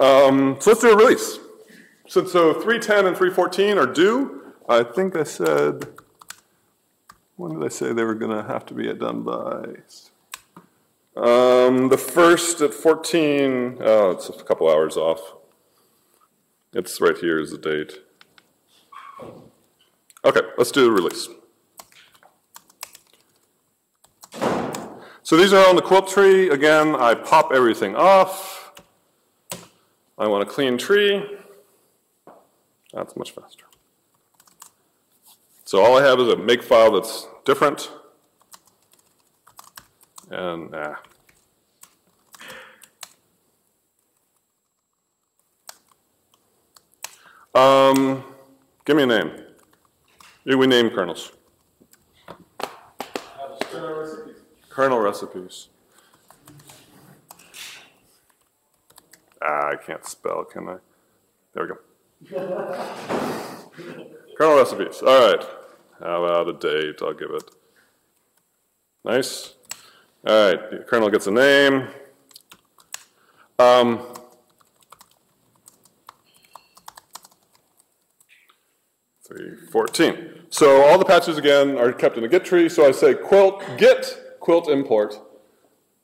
[SPEAKER 1] Um, so let's do a release. So, so 310 and 314 are due. I think I said, when did I say they were going to have to be done by? Um, the first at 14, oh, it's a couple hours off. It's right here is the date. Okay, let's do the release. So these are on the quilt tree. Again, I pop everything off. I want a clean tree. That's much faster. So all I have is a make file that's different. And nah. Um, give me a name. We name kernels.
[SPEAKER 2] Kernel recipes.
[SPEAKER 1] Kernel recipes. Ah, I can't spell, can I? There we go. *laughs* Kernel recipes. All right. How about a date? I'll give it. Nice. All right. The kernel gets a name. Um, 314. So all the patches again are kept in a Git tree. So I say quilt git quilt import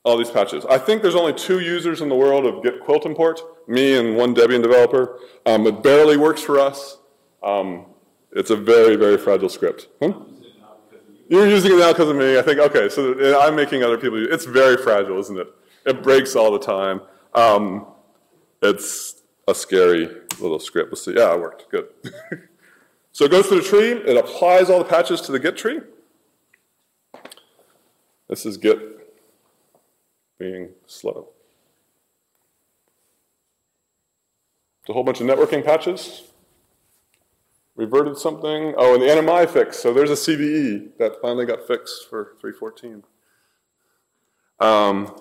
[SPEAKER 1] all these patches. I think there's only two users in the world of git quilt import, me and one Debian developer. Um, it barely works for us. Um, it's a very, very fragile script. Hmm? You're using it now because of me. I think, okay, so I'm making other people use it. It's very fragile, isn't it? It breaks all the time. Um, it's a scary little script. Let's see. Yeah, it worked. Good. *laughs* so it goes to the tree. It applies all the patches to the Git tree. This is Git being slow. It's a whole bunch of networking patches. Reverted something. Oh, and the NMI fix. So there's a CVE that finally got fixed for 314. Um,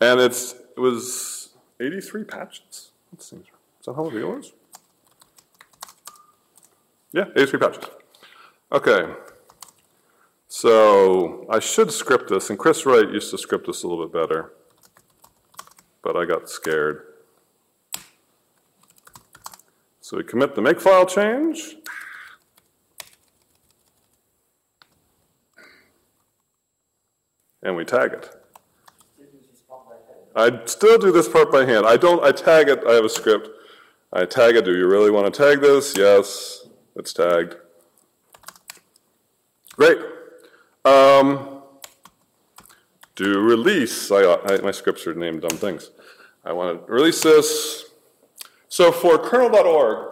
[SPEAKER 1] and it's it was 83 patches. That seems, is that how the deal is? Yeah, 83 patches. Okay. So I should script this, and Chris Wright used to script this a little bit better, but I got scared. So we commit the makefile change. And we tag it. I still do this part by hand. I don't, I tag it, I have a script. I tag it, do you really want to tag this? Yes, it's tagged. Great. Um, do release. I, I, my scripts are named dumb things. I want to release this. So for kernel.org,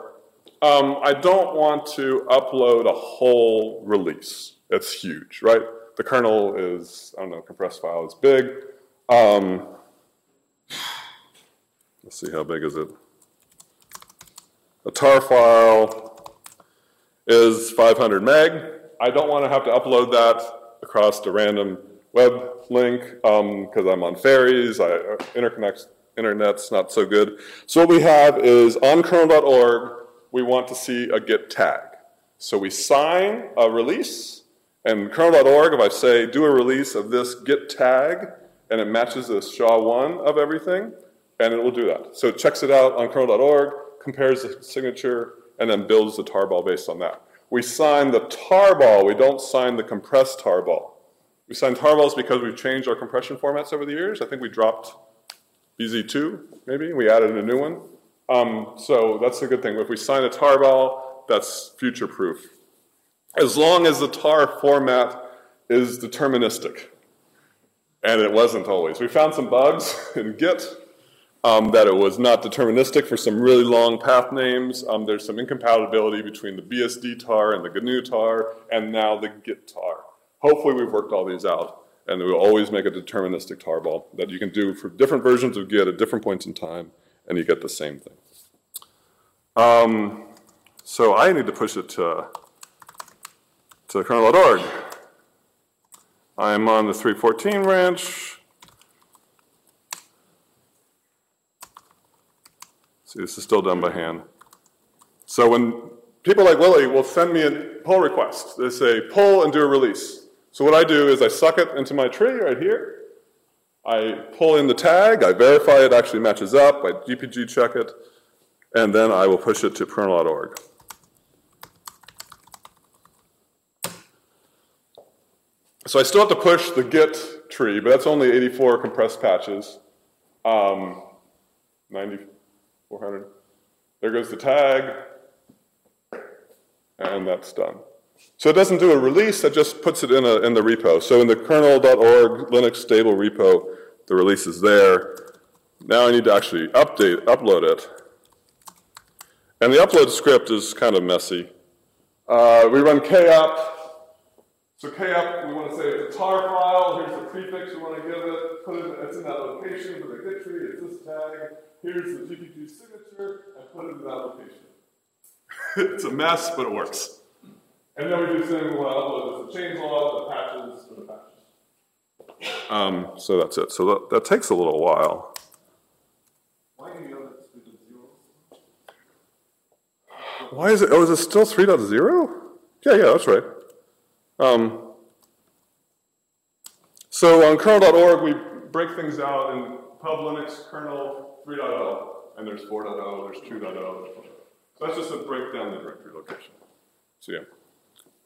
[SPEAKER 1] um, I don't want to upload a whole release. It's huge, right? The kernel is, I don't know, compressed file is big. Um, let's see, how big is it? A tar file is 500 meg. I don't want to have to upload that across a random web link because um, I'm on ferries. I, uh, interconnect, internet's not so good. So what we have is on kernel.org, we want to see a git tag. So we sign a release, and kernel.org, if I say do a release of this git tag, and it matches the SHA-1 of everything, and it will do that. So it checks it out on kernel.org, compares the signature, and then builds the tarball based on that. We sign the tarball, we don't sign the compressed tarball. We sign tarballs because we've changed our compression formats over the years. I think we dropped BZ2, maybe, we added a new one. Um, so that's a good thing. If we sign a tarball, that's future proof. As long as the tar format is deterministic. And it wasn't always. We found some bugs *laughs* in Git um, that it was not deterministic for some really long path names. Um, there's some incompatibility between the BSD tar and the GNU tar, and now the Git tar. Hopefully we've worked all these out, and we will always make a deterministic tarball that you can do for different versions of Git at different points in time, and you get the same thing. Um, so I need to push it to, to kernel.org. I'm on the 314 branch. See, this is still done by hand. So when people like Lily will send me a pull request, they say pull and do a release. So what I do is I suck it into my tree right here. I pull in the tag, I verify it actually matches up, I GPG check it, and then I will push it to kernel.org. So I still have to push the git tree, but that's only 84 compressed patches. Um, 9400. There goes the tag, and that's done. So it doesn't do a release, it just puts it in, a, in the repo. So in the kernel.org Linux stable repo, the release is there. Now I need to actually update, upload it. And the upload script is kind of messy. Uh, we run kup, so kup, we want to say it's a tar file, here's the prefix we want to give it, put it, it's in that location for the git tree, it's this tag, here's the GPG signature, and put it in that location. *laughs* it's a mess, but it works. And then we do something we want to upload the change log, the patches, and the patches. Um, so that's it. So that, that takes a little while.
[SPEAKER 2] Why do you know that 3.0?
[SPEAKER 1] Why is it? Oh, is it still 3.0? Yeah, yeah, that's right. Um, so on kernel.org, we break things out in pub Linux kernel 3.0, and there's 4.0, there's 2.0. So that's just a breakdown of the directory location. So yeah.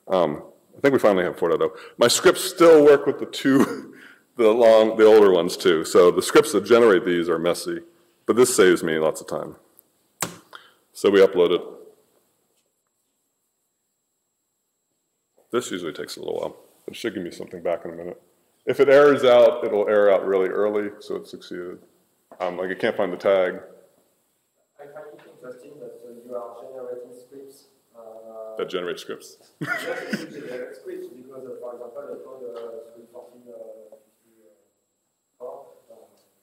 [SPEAKER 1] Um, I think we finally have 4.0. My scripts still work with the two, *laughs* the long, the older ones too. So the scripts that generate these are messy, but this saves me lots of time. So we upload it. This usually takes a little while. It should give me something back in a minute. If it errors out, it'll error out really early, so it succeeded. Um, like it can't find the tag.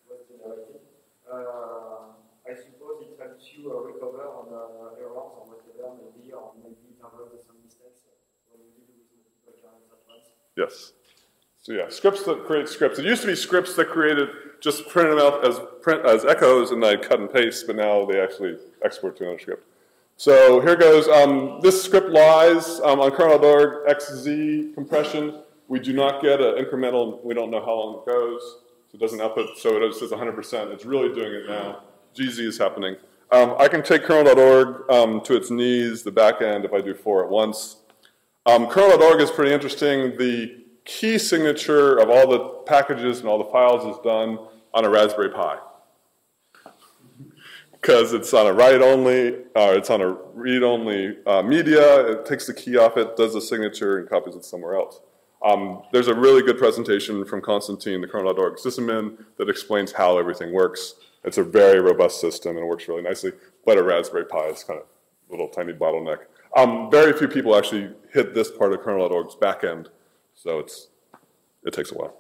[SPEAKER 5] Was generated. Uh, I suppose it helps you uh, recover on uh, errors or whatever, maybe, or maybe it avoids some mistakes uh, when you deal with multiple kernels at once.
[SPEAKER 1] Yes. So yeah, scripts that create scripts. It used to be scripts that created just print them out as print as echoes and I'd cut and paste, but now they actually export to another script. So here goes. Um, this script lies um, on kernel.org XZ compression. We do not get an incremental. We don't know how long it goes. So it doesn't output. So it says 100%. It's really doing it now. GZ is happening. Um, I can take kernel.org um, to its knees, the back end, if I do four at once. Um, kernel.org is pretty interesting. The key signature of all the packages and all the files is done on a Raspberry Pi because it's on a write only, or it's on a read only uh, media. It takes the key off it, does the signature, and copies it somewhere else. Um, there's a really good presentation from Konstantin, the kernel.org sysadmin, that explains how everything works. It's a very robust system and it works really nicely, but a Raspberry Pi is kind of a little tiny bottleneck. Um, very few people actually hit this part of kernel.org's backend, so it's, it takes a while.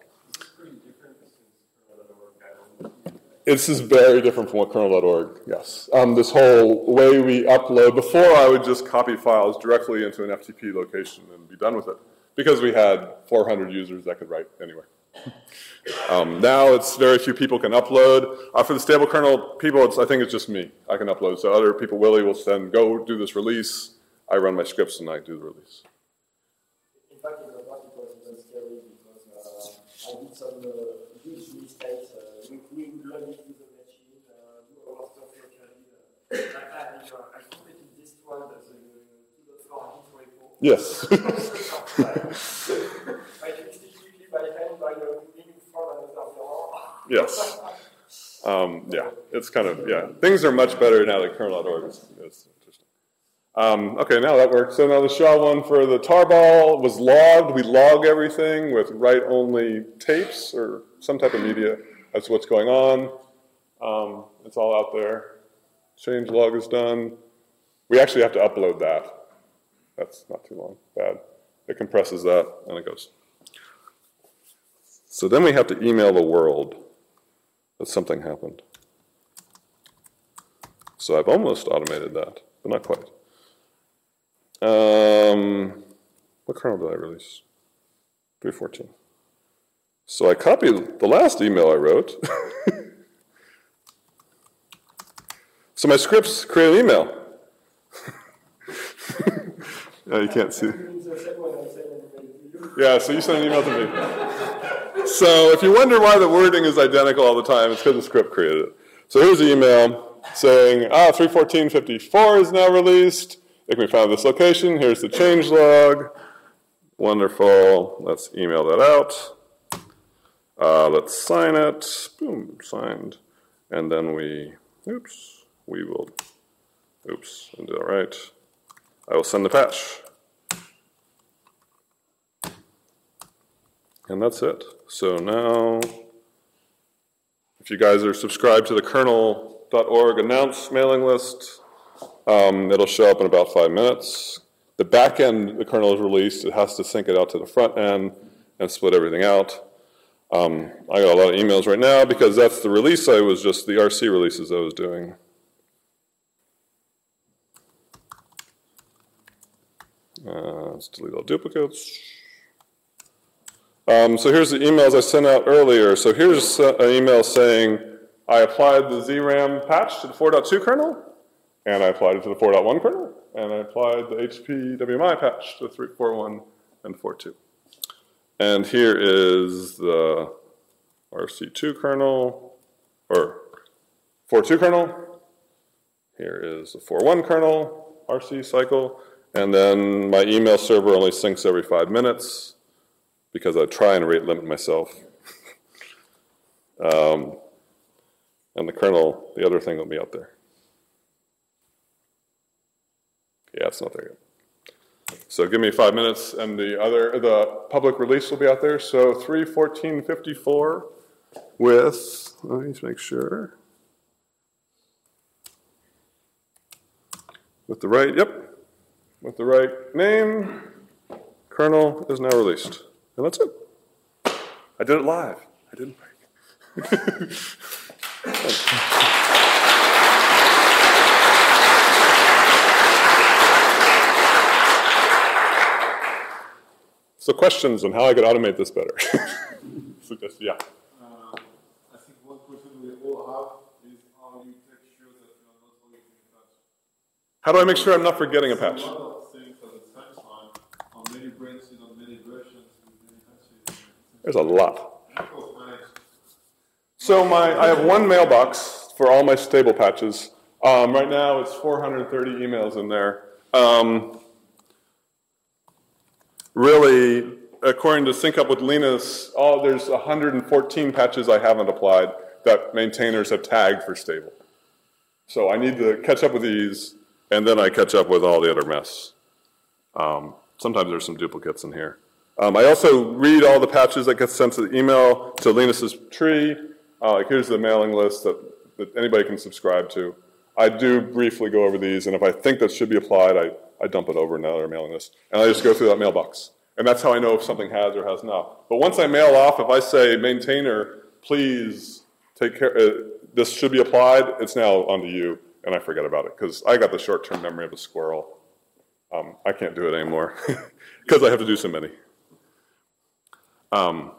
[SPEAKER 1] This is very different from what kernel.org, yes. Um, this whole way we upload, before I would just copy files directly into an FTP location and be done with it, because we had 400 users that could write anywhere. *laughs* um, now it's very few people can upload. Uh, for the stable kernel people, I think it's just me. I can upload. So other people, Willy will send, go do this release. I run my scripts and I do the release.
[SPEAKER 5] In fact, in the past it was even scary because uh, I did some uh, huge mistakes. Uh, we, we would log into the machine, uh, do our stuff locally. Uh, I, I, uh, I completed this one as a to the floor hit repo.
[SPEAKER 1] Yes.
[SPEAKER 5] I fixed it quickly by hand by uh, putting from another server. *laughs*
[SPEAKER 1] yes. Um, yeah, it's kind of, yeah. Things are much better now that kernel.org is, is interesting. Um, okay, now that works. So now the SHA one for the tarball was logged. We log everything with write-only tapes or some type of media. That's what's going on. Um, it's all out there. Change log is done. We actually have to upload that. That's not too long. Bad. It compresses that and it goes. So then we have to email the world that something happened. So I've almost automated that, but not quite. Um, what kernel did I release? 314. So I copied the last email I wrote. *laughs* so my scripts create an email. *laughs* yeah, you can't see. Yeah, so you sent an email to me. So if you wonder why the wording is identical all the time, it's because the script created it. So here's the email saying, ah, 314.54 is now released. It can be found at this location. Here's the change log. Wonderful. Let's email that out. Uh, let's sign it. Boom, signed. And then we, oops, we will, oops, and do that right. I will send the patch. And that's it. So now, if you guys are subscribed to the kernel.org announce mailing list, um, it'll show up in about five minutes. The back end, the kernel is released, it has to sync it out to the front end and split everything out. Um, I got a lot of emails right now because that's the release I was just, the RC releases I was doing. Uh, let's delete all duplicates. Um, so here's the emails I sent out earlier. So here's uh, an email saying I applied the ZRAM patch to the 4.2 kernel, and I applied it to the 4.1 kernel, and I applied the HP WMI patch to 3.4.1 and 4.2. And here is the RC2 kernel, or 4.2 kernel. Here is the 4.1 kernel, RC cycle, And then my email server only syncs every five minutes because I try and rate limit myself. *laughs* um, and the kernel, the other thing will be out there. Yeah, it's not there yet. So give me five minutes, and the other, the public release will be out there. So 31454 with, let me just make sure. With the right, yep, with the right name, kernel is now released. And that's it. I did it live. I didn't break. *laughs* So questions on how I could automate this better? *laughs* yeah.
[SPEAKER 2] Uh, I think one question we all have is how you take sure that you are not forgetting a patch.
[SPEAKER 1] How do I make sure I'm not forgetting a patch?
[SPEAKER 2] A lot of things at the same time, on many branches, on many versions, with many patches.
[SPEAKER 1] There's a lot.
[SPEAKER 2] Of course, manage.
[SPEAKER 1] So my, I have one mailbox for all my stable patches. Um, right now, it's 430 emails in there. Um, really, according to Sync Up with Linus, oh, there's 114 patches I haven't applied that maintainers have tagged for stable. So I need to catch up with these, and then I catch up with all the other mess. Um, sometimes there's some duplicates in here. Um, I also read all the patches that get sent to the email to Linus's tree. Uh, like here's the mailing list that, that anybody can subscribe to. I do briefly go over these, and if I think that should be applied, I, I dump it over another mailing list. And I just go through that mailbox. And that's how I know if something has or has not. But once I mail off, if I say, maintainer, please take care, uh, this should be applied, it's now onto you, and I forget about it, because I got the short-term memory of a squirrel. Um, I can't do it anymore, *laughs* because I have to do so many. Um,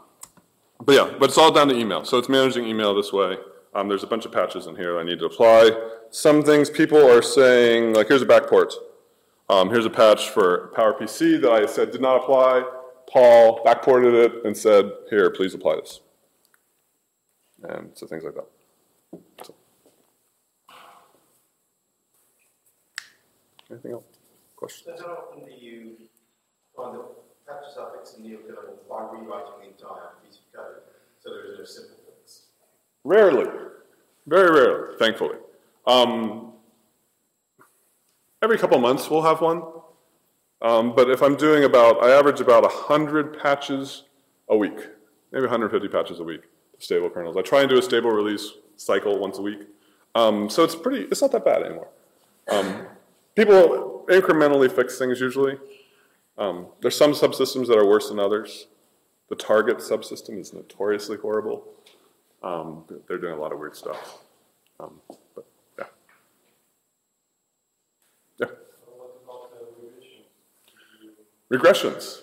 [SPEAKER 1] but yeah, but it's all down to email. So it's managing email this way. Um, there's a bunch of patches in here I need to apply. Some things people are saying, like here's a backport. Um, here's a patch for PowerPC that I said did not apply. Paul backported it and said, here, please apply this. And so things like that. So. Anything else? Questions?
[SPEAKER 3] So how often do you find that patches are fixing your kernel by rewriting the entire piece of code? So there is no simple fix.
[SPEAKER 1] Rarely. Very rarely, thankfully. Um, every couple months we'll have one. Um, but if I'm doing about, I average about 100 patches a week, maybe 150 patches a week, stable kernels. I try and do a stable release cycle once a week. Um, so it's pretty, it's not that bad anymore. People incrementally fix things usually. Um, there's some subsystems that are worse than others. The target subsystem is notoriously horrible. Um, they're doing a lot of weird stuff. Um, but yeah. Yeah. Regressions.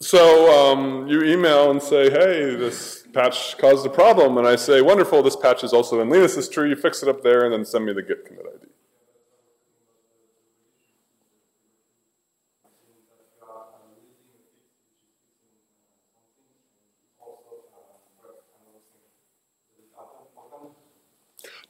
[SPEAKER 1] So um, you email and say, hey, this patch caused a problem. And I say, wonderful, this patch is also in Linus's tree. You fix it up there and then send me the git commit ID.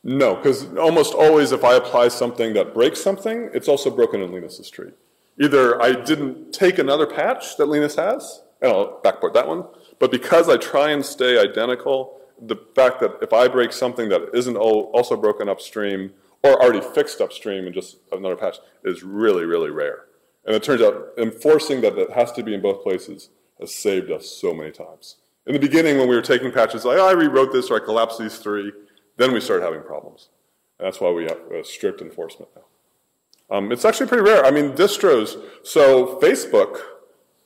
[SPEAKER 1] No, because almost always if I apply something that breaks something, it's also broken in Linus's tree. Either I didn't take another patch that Linus has, and I'll backport that one, but because I try and stay identical, the fact that if I break something that isn't also broken upstream or already fixed upstream and just another patch is really, really rare. And it turns out enforcing that that has to be in both places has saved us so many times. In the beginning, when we were taking patches, like, oh, I rewrote this or I collapsed these three, then we start having problems. And that's why we have uh, strict enforcement now. Um, it's actually pretty rare. I mean, distros, so Facebook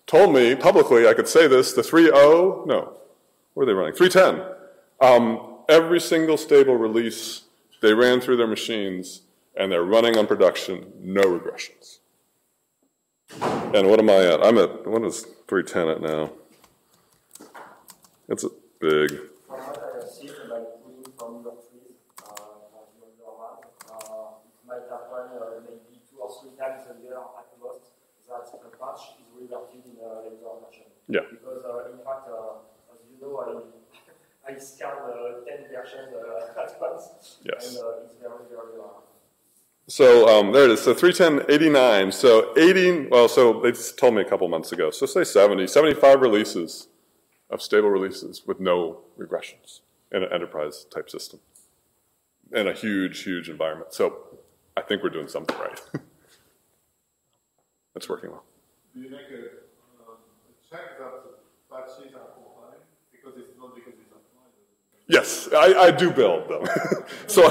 [SPEAKER 1] told me publicly I could say this, the 3.0, no, what are they running? 3.10. Um, every single stable release, they ran through their machines and they're running on production, no regressions. And what am I at? I'm at, what is 310 at now? It's a big.
[SPEAKER 5] From what I see by pulling from your trees, uh, from your normal, uh, it might happen uh, maybe two or three times a at most that a patch is reverted in a later version.
[SPEAKER 1] Yeah.
[SPEAKER 5] Because uh, in fact, uh, as you know, I *laughs* I scan uh, 10 versions uh, *laughs* at once.
[SPEAKER 1] Yes.
[SPEAKER 5] And uh, it's very, very rare.
[SPEAKER 1] So um, there it is. So 31089. So 80, well, so they told me a couple months ago. So say 70, 75 releases of stable releases with no regressions in an enterprise type system in a huge, huge environment. So I think we're doing something right. *laughs* It's working well.
[SPEAKER 2] Do you make a, um, a check that the patches are compliant? Because it's not because it's applied.
[SPEAKER 1] Yes, I, I do build them. *laughs* so,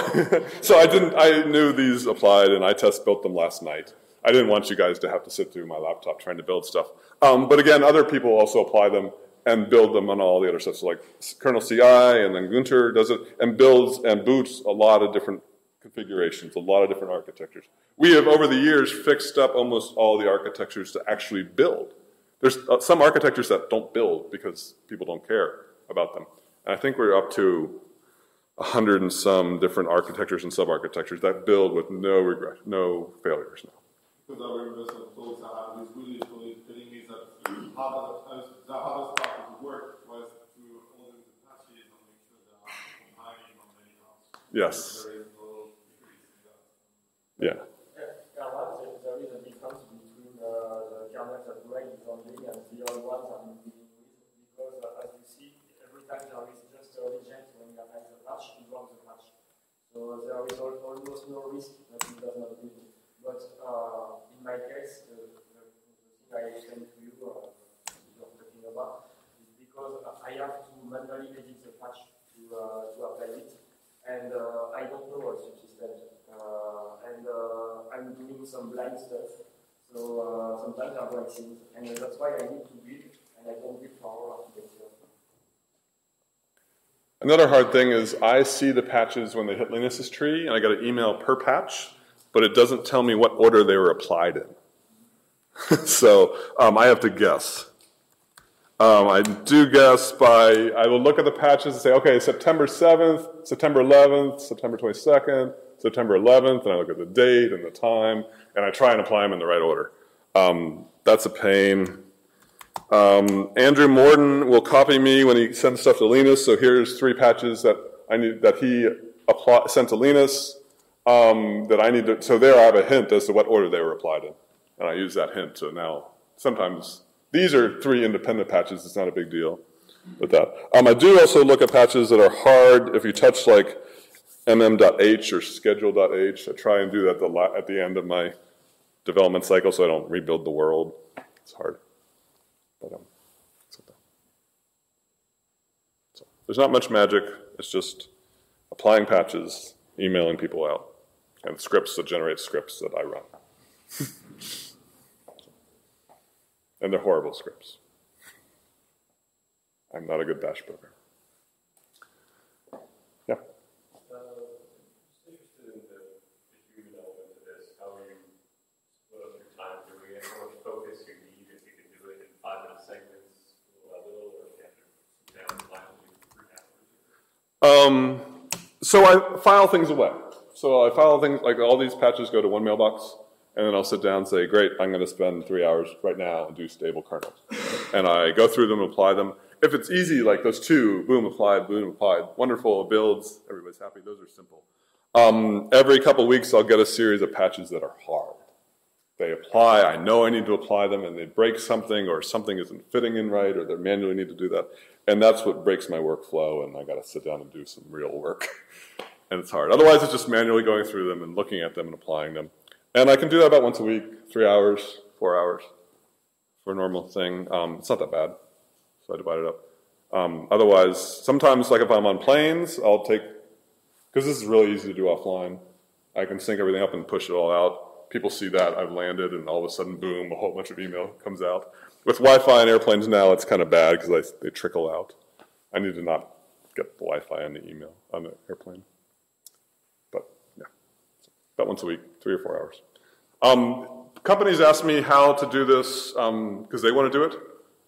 [SPEAKER 1] *laughs* so I didn't. I knew these applied, and I test built them last night. I didn't want you guys to have to sit through my laptop trying to build stuff. Um, but again, other people also apply them and build them on all the other stuff. So like kernel CI, and then Guenter does it and builds and boots a lot of different configurations, a lot of different architectures. We have, over the years, fixed up almost all the architectures to actually build. There's uh, some architectures that don't build because people don't care about them. And I think we're up to a hundred and some different architectures and sub-architectures that build with no regret, no failures now.
[SPEAKER 2] Because I remember some talks I had with Willy telling me that how the, the hardest part of the work was to order the patches and make sure they are compiling on many houses.
[SPEAKER 1] Yes.
[SPEAKER 2] There is no decrease in that.
[SPEAKER 1] Yeah.
[SPEAKER 5] Yeah, well, there, there is a difference between uh, the kernels that and the other ones because uh, as you see, every time there is just a reject when you apply the patch, it runs the patch. So there is al- almost no risk that it does not do. But uh, in my case, the, the, the thing I explained to you, uh, you're talking about, is because I have to manually edit the patch to, uh, to apply it. And uh, I don't know what systems. I'm doing some blind stuff. So uh, sometimes I write things. And that's why I need to build, and I don't build architecture.
[SPEAKER 1] Another hard thing is I see the patches when they hit Linus's tree, and I got an email per patch, but it doesn't tell me what order they were applied in. *laughs* so um, I have to guess. Um, I do guess by, I will look at the patches and say, okay, September 7th, September 11th, September 22nd, September 11th, and I look at the date and the time, and I try and apply them in the right order. Um, that's a pain. Um, Andrew Morton will copy me when he sends stuff to Linus. So here's three patches that I need that he apply, sent to Linus um, that I need to. So there, I have a hint as to what order they were applied in, and I use that hint so now. Sometimes these are three independent patches. It's not a big deal with that. Um, I do also look at patches that are hard. If you touch like mm.h or schedule.h, I try and do that at the end of my development cycle, so I don't rebuild the world. It's hard. But, um. So, there's not much magic. It's just applying patches, emailing people out, and scripts that generate scripts that I run. *laughs* and they're horrible scripts. I'm not a good bash programmer. Yeah.
[SPEAKER 7] Uh, just interested in the, the human element of this, how you split up your time doing it, how much focus you need, if you can do it in five minute segments, little by little, or if you have to sit down and plan to do three hours.
[SPEAKER 1] Um, so I file things away. So I file things like all these patches go to one mailbox, and then I'll sit down and say, "Great, I'm going to spend three hours right now and do stable kernels." And I go through them, and apply them. If it's easy, like those two, boom, applied, boom, applied, wonderful, builds, everybody's happy. Those are simple. Um, every couple weeks, I'll get a series of patches that are hard. They apply, I know I need to apply them, and they break something, or something isn't fitting in right, or they manually need to do that. And that's what breaks my workflow, and I got to sit down and do some real work. *laughs* and it's hard. Otherwise, it's just manually going through them and looking at them and applying them. And I can do that about once a week, three hours, four hours for a normal thing. Um, it's not that bad, so I divide it up. Um, otherwise, sometimes, like if I'm on planes, I'll take, because this is really easy to do offline, I can sync everything up and push it all out. People see that I've landed, and all of a sudden, boom, a whole bunch of email comes out. With Wi-Fi and airplanes now, it's kind of bad because they trickle out. I need to not get the Wi-Fi on the email on the airplane. But yeah, about once a week, three or four hours. Um, companies ask me how to do this because um, they want to do it,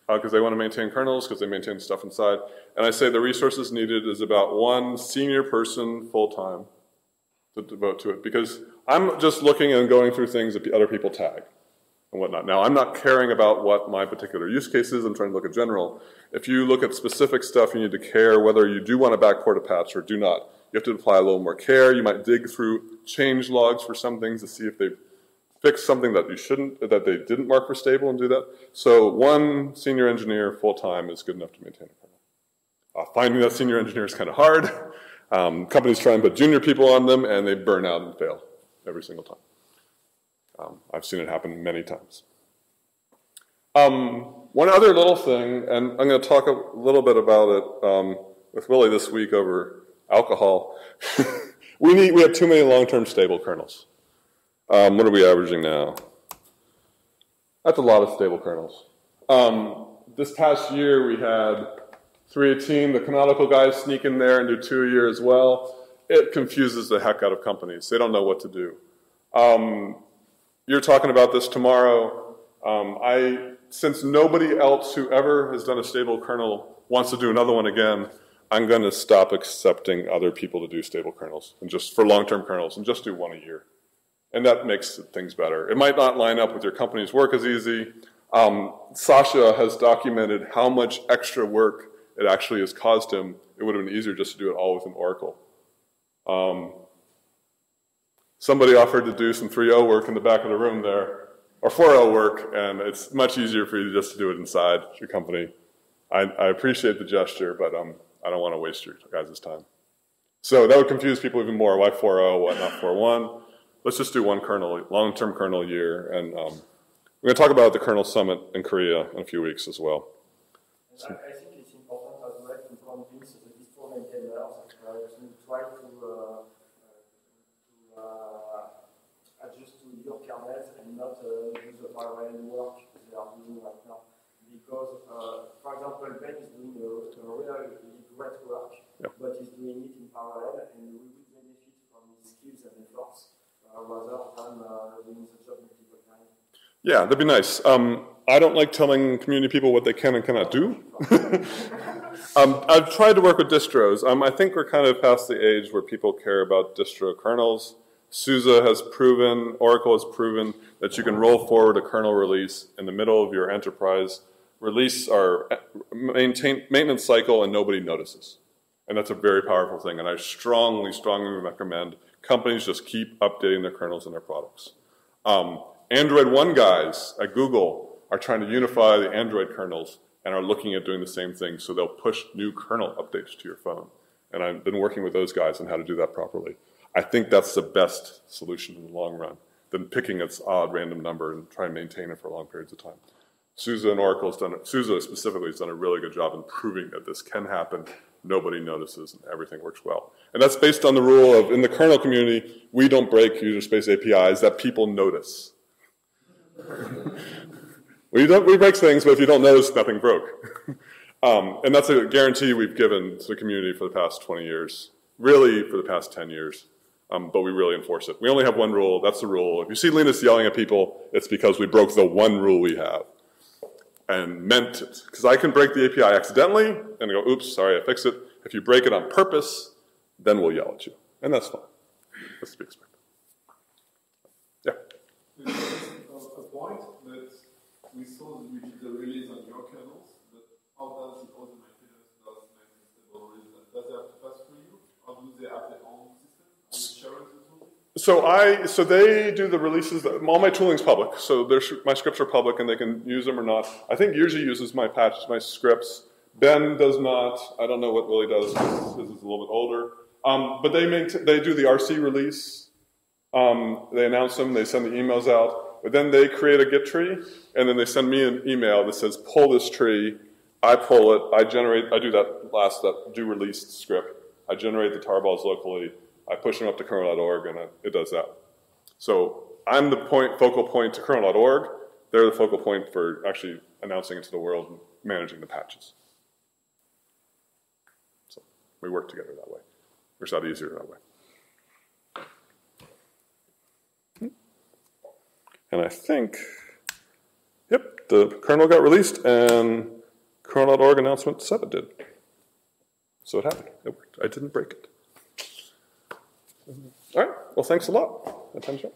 [SPEAKER 1] because uh, they want to maintain kernels, because they maintain stuff inside. And I say the resources needed is about one senior person full time to devote to it, because I'm just looking and going through things that other people tag and whatnot. Now, I'm not caring about what my particular use case is. I'm trying to look at general. If you look at specific stuff, you need to care whether you do want to backport a patch or do not. you have to apply a little more care. You might dig through change logs for some things to see if they fixed something that you shouldn't, that they didn't mark for stable and do that. So one senior engineer full-time is good enough to maintain a kernel. Uh, finding that senior engineer is kind of hard. *laughs* Um, companies try and put junior people on them, and they burn out and fail every single time. Um, I've seen it happen many times. Um, one other little thing, and I'm going to talk a little bit about it um, with Willy this week over alcohol. *laughs* we need we have too many long-term stable kernels. Um, what are we averaging now? That's a lot of stable kernels. Um, this past year we had 318. The Canonical guys sneak in there and do two a year as well. It confuses the heck out of companies. They don't know what to do. Um, you're talking about this tomorrow. Um, I, since nobody else who ever has done a stable kernel wants to do another one again, I'm going to stop accepting other people to do stable kernels and just for long-term kernels and just do one a year. And that makes things better. It might not line up with your company's work as easy. Um, Sasha has documented how much extra work it actually has caused him. It would have been easier just to do it all within Oracle. Um, somebody offered to do some 3.0 work in the back of the room there, or 4.0 work, and it's much easier for you just to do it inside your company. I, I appreciate the gesture, but um, I don't want to waste your guys' time. So that would confuse people even more. Why 4.0, why not 4.1? Let's just do one kernel, long-term kernel year, and um, we're going to talk about the kernel summit in Korea in a few weeks as well.
[SPEAKER 5] I, I think it's important as well to convince the distro maintainers uh, to try to, uh, to uh, adjust to your kernels not uh, do the parallel work they are doing right now. Because, uh, for example, Ben is doing a, a really great work,
[SPEAKER 1] yep.
[SPEAKER 5] but he's doing it in parallel, and we will benefit from his skills and efforts uh, rather than uh, doing the job multiple times.
[SPEAKER 1] Yeah, that'd be nice. Um, I don't like telling community people what they can and cannot do. *laughs* um, I've tried to work with distros. Um, I think we're kind of past the age where people care about distro kernels. SUSE has proven, Oracle has proven that you can roll forward a kernel release in the middle of your enterprise release our maintain, maintenance cycle and nobody notices. And that's a very powerful thing. And I strongly, strongly recommend companies just keep updating their kernels and their products. Um, Android One guys at Google are trying to unify the Android kernels and are looking at doing the same thing. So they'll push new kernel updates to your phone. And I've been working with those guys on how to do that properly. I think that's the best solution in the long run than picking its odd random number and try and maintain it for long periods of time. SUSE and Oracle has done SUSE specifically has done a really good job in proving that this can happen. Nobody notices and everything works well. And that's based on the rule of, in the kernel community, we don't break user space APIs that people notice. *laughs* we, don't, we break things, but if you don't notice, nothing broke. *laughs* um, and that's a guarantee we've given to the community for the past 20 years, really for the past 10 years. Um, but we really enforce it. We only have one rule. That's the rule. If you see Linus yelling at people, it's because we broke the one rule we have and meant it. Because I can break the API accidentally and go, oops, sorry, I fixed it. If you break it on purpose, then we'll yell at you. And that's fine. That's to expected. Yeah?
[SPEAKER 2] There's a point that we saw release on your kernels, but how does the other maintenance does maintenance stable release? Does it have to pass through you? Or do they have their own system? Are you sharing the tool?
[SPEAKER 1] So I, so they do the releases. That, all my tooling's public, so my scripts are public, and they can use them or not. I think Jiri uses my patches, my scripts. Ben does not. I don't know what Willy does. His is a little bit older. Um, but they make they do the RC release. Um, they announce them. They send the emails out. But then they create a Git tree, and then they send me an email that says, "Pull this tree." I pull it. I generate. I do that last that do release script. I generate the tarballs locally. I push them up to kernel.org, and it does that. So I'm the point, focal point to kernel.org. They're the focal point for actually announcing it to the world and managing the patches. So we work together that way. Works out easier that way. And I think, yep, the kernel got released and kernel.org announcement said it did. So it happened. It worked. I didn't break it. All right. Well, thanks a lot. That time's up.